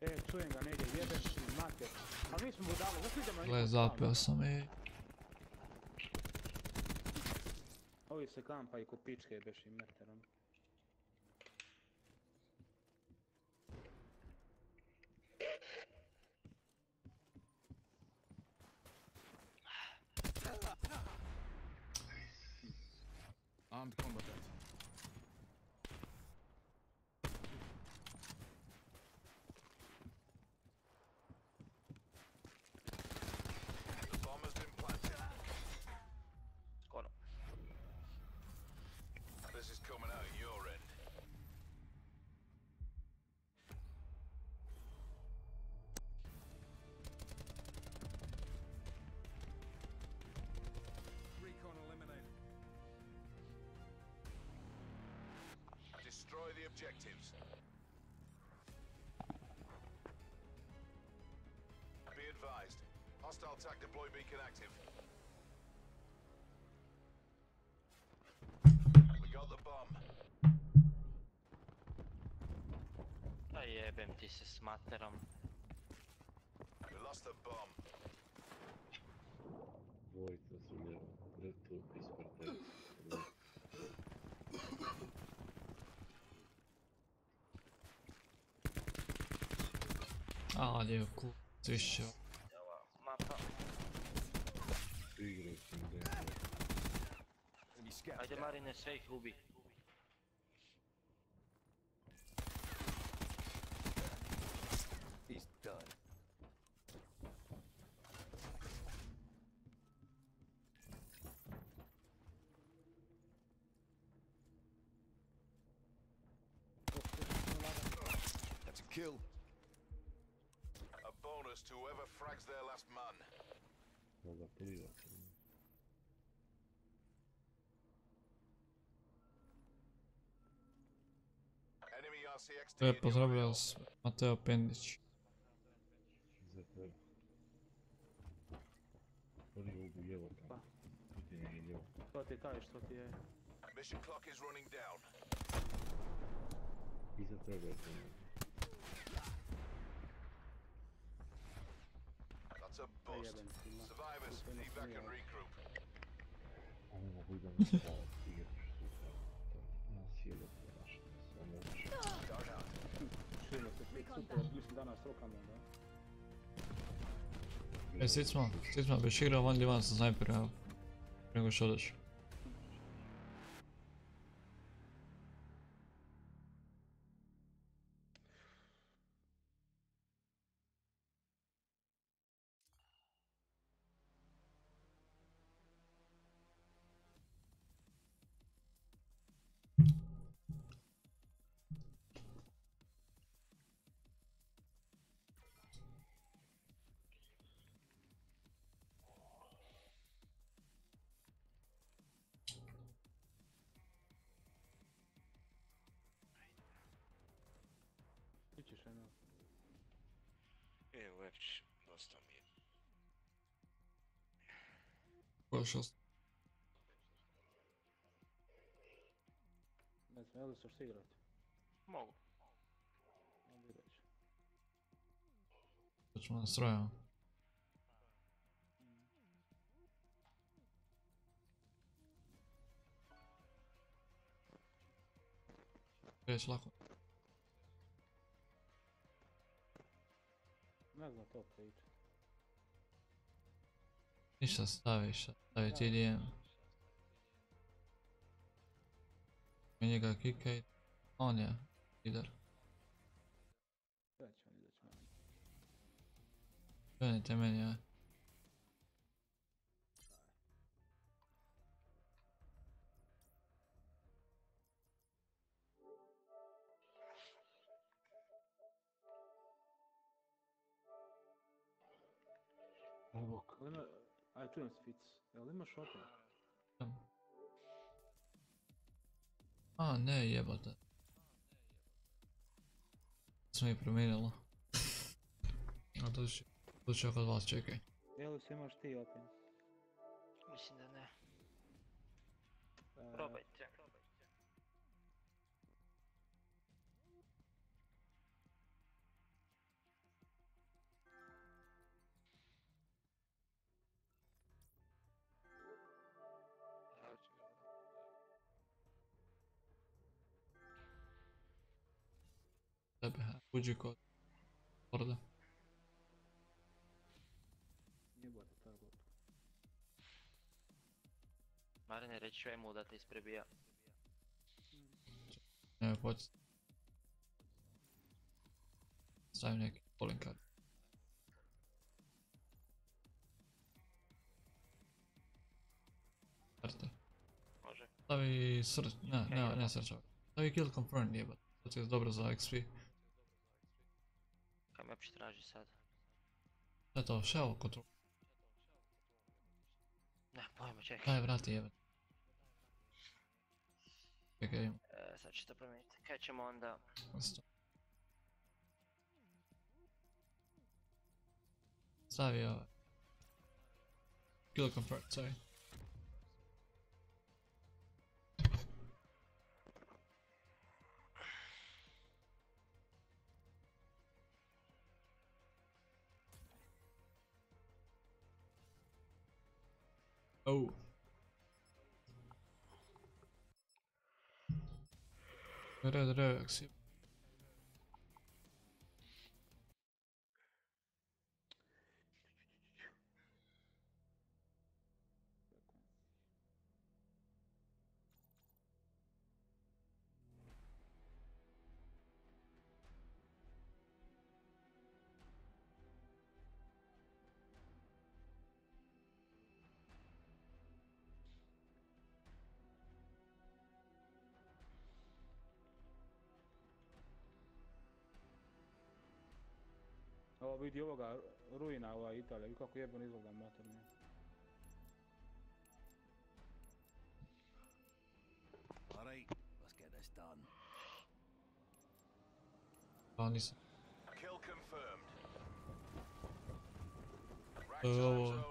E, čujem ga negdje, jebem ti mater. Ali mi smo budale, zašto idemo na Gle, zapeo sam i... Ovi se kampa i ko pičke jebeš i meterom. Armed combatant. Hostile TAC deploy beacon active. We got the bomb. Da jebem ti se s materom. We lost the bomb. Dvojica su lijevo. Retu ispred tebe. A, lijevo, ku... Više. Mapa. Ajde Marine, sve safe, ubi. He's done. That's a kill. A bonus to whoever frags their last man. To je in your pozdravljao AO. s Mateo Pendić. Za tebe. Prvi ubu lijevo Pa. tamo. Pitanje je lijevo. Što ti taj, što ti je? Mission clock is running down. Iza tebe je tamo. That's a E, bust. jebem ti mater. Survivors, Super evac nasmijao. and regroup. danas rokamo, da? E, Sicma, biš igrao One v One sa snajperima, evo. Nego što odeš. Šest? Ne znam, jel ćeš ti igrati? Mogu. Ajde reći. To ćemo nastrojamo. Već lako. Ne znam to priča. Ništa staviš, stavi ti DM. Meni ga kikaj. On je. Lider. Sve će oni izaći meni. Krenite meni, aj. Jel imaš opet? A, ne, jebate. Smo i promijenilo. A doći, doći kod vas, čekaj. Jel se imaš ti opet? Mislim da ne. E, Probajte. Kod Lorda. Jebote, to je gotovo. Marine, reći sve mu da te isprebija. Ne, poći. Stavim neki calling card. Srce. Može. Stavi srč, ne, ne, ne srčava. Stavi kill confirmed jebate. To ti je dobro za XP. Uopće traži sad? Šta to? Shell control. Ne, pojma, čekaj. Daj, vrati jebate. Čekaj, imam. E, sad ću to promijeniti. Kaj ćemo onda? Isto. Stavi ovaj. Kill confirmed, sorry. Oh. Red reakcija. Ovo vidi ovoga ruina ova Italija, vidi kako jebano izgleda mater ne. Alright, let's get this done. Pa nisam. Kill confirmed. Rack time's over.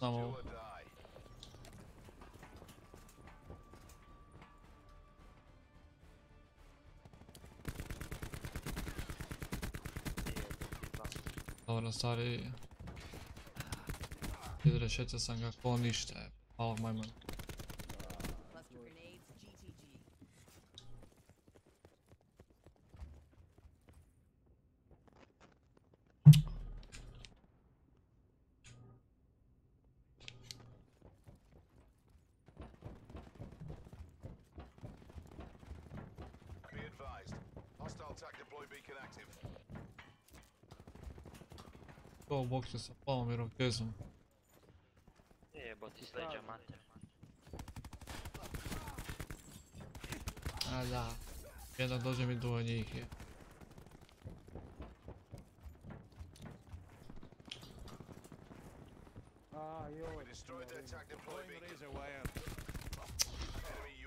Ovo. Dobro, stari... Izrešetio sam ga ko ništa je. Malo majmun. To bok će sa palom i rokezom. Jeboti s leđa mater. A da. Jedan dođe mi do njih je.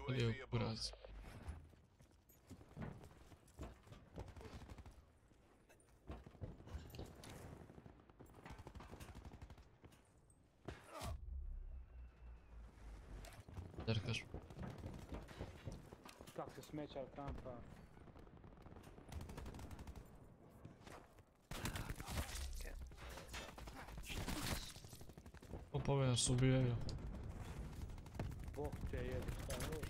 Joj. We Kak se smećar kampa. Opove nas ubijaju. Bog te jedi, šta je ovo?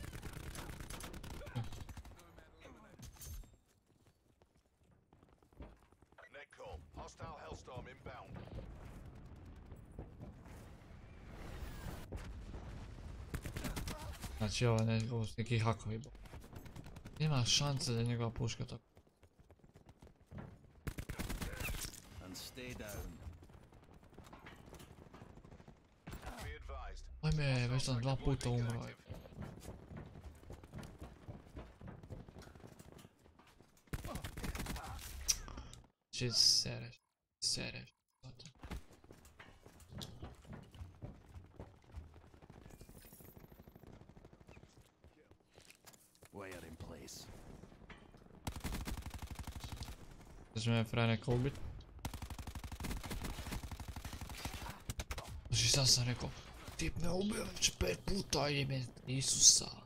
Hostile Hellstorm inbound. Znači ovo ne, ovo su neki hakovi. bo. Nema šanse da je njegova puška tako. And stay down. Be advised. Ajme, već sam dva puta umro. Či sereš, sereš. Zato. Da će me frajer neka ubit. Znači sad sam rekao, tip me ubio već pet puta ime Isusa.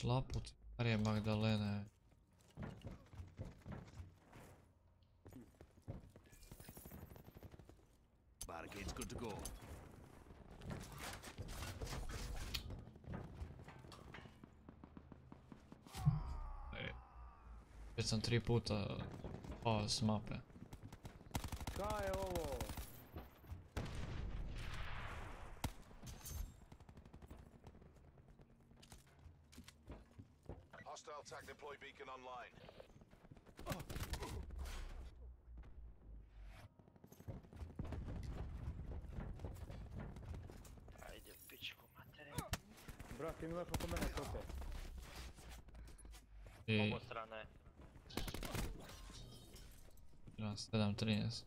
Šlaput, Marije Magdalene. Barricade's good to go. Već sam tri puta pao s mape. Kaj je ovo? 7.13.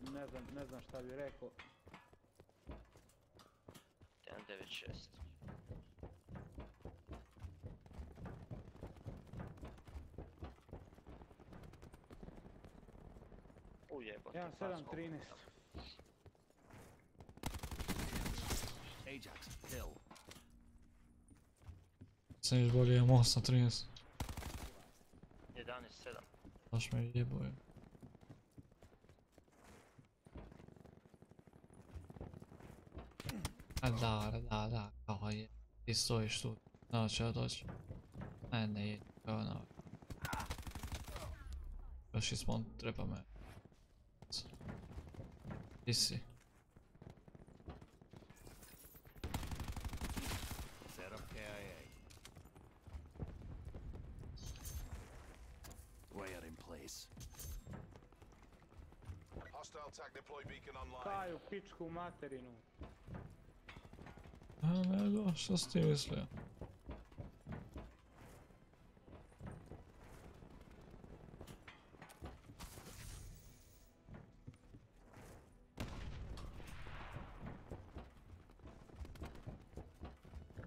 Ne znam, ne znam šta bi rekao. 196. Ujebote. 1, 7, 13. Ajax, kill. Sam još bolje imam 8.13. 11, 7. Baš me jeboje. A da, da, da, kao je. Ti stojiš tu. Da će doći. Ne, ne, je, kao na. Još i spawn treba me. Ti si. Kaj u pičku materinu. A ne, da, šta si ti mislio?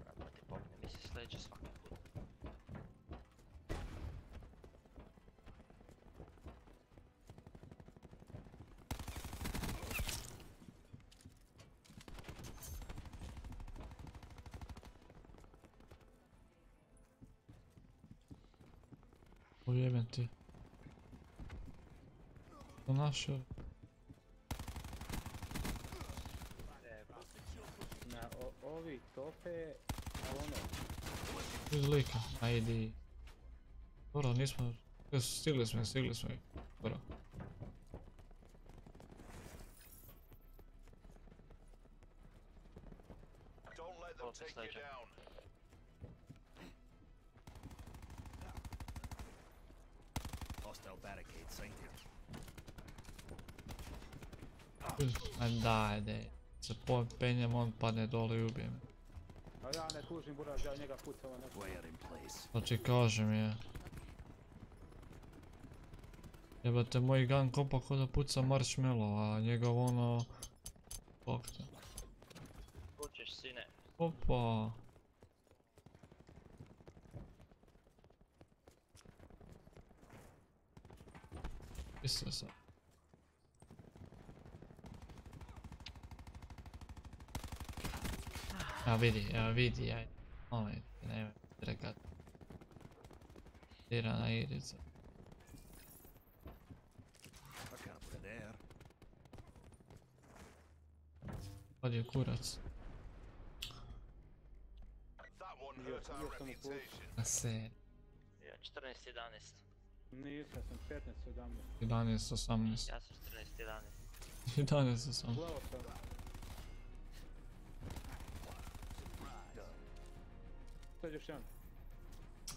Kako ti popne mi se sleđe svaki put. Ujebem ti. To našo. Na o, ovi tope, a ono, Iz lika. Ajde. Dobro, nismo... Stigli smo, stigli smo. Dobro. Don't let them Well, take it's you like- down. Hostile barricade sighted. Aj daj, daj. Se po- penjem, on padne dole i ubije me. a ja ne tužim buraz, ja njega pucao. To ti kažem je. Jebate, moj gun kopa ko da puca marshmallow, a njegov ono... Fuck te. Kućeš sine. Opa. Isto sad. Ja vidi, ja vidi, ja. Ovaj, nema trekat. Tirana igrica. I can't put it there. Hodio kurac. That one Yeah, hurt our yeah, some of those. reputation. Na se. Ja 14, 11. Nisam, ja sam 15, 17. 11, 18. Ja sam 14, 11. 11, 18. Кто девчонка?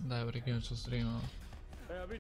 Да, я прикинь, что стримил. Э,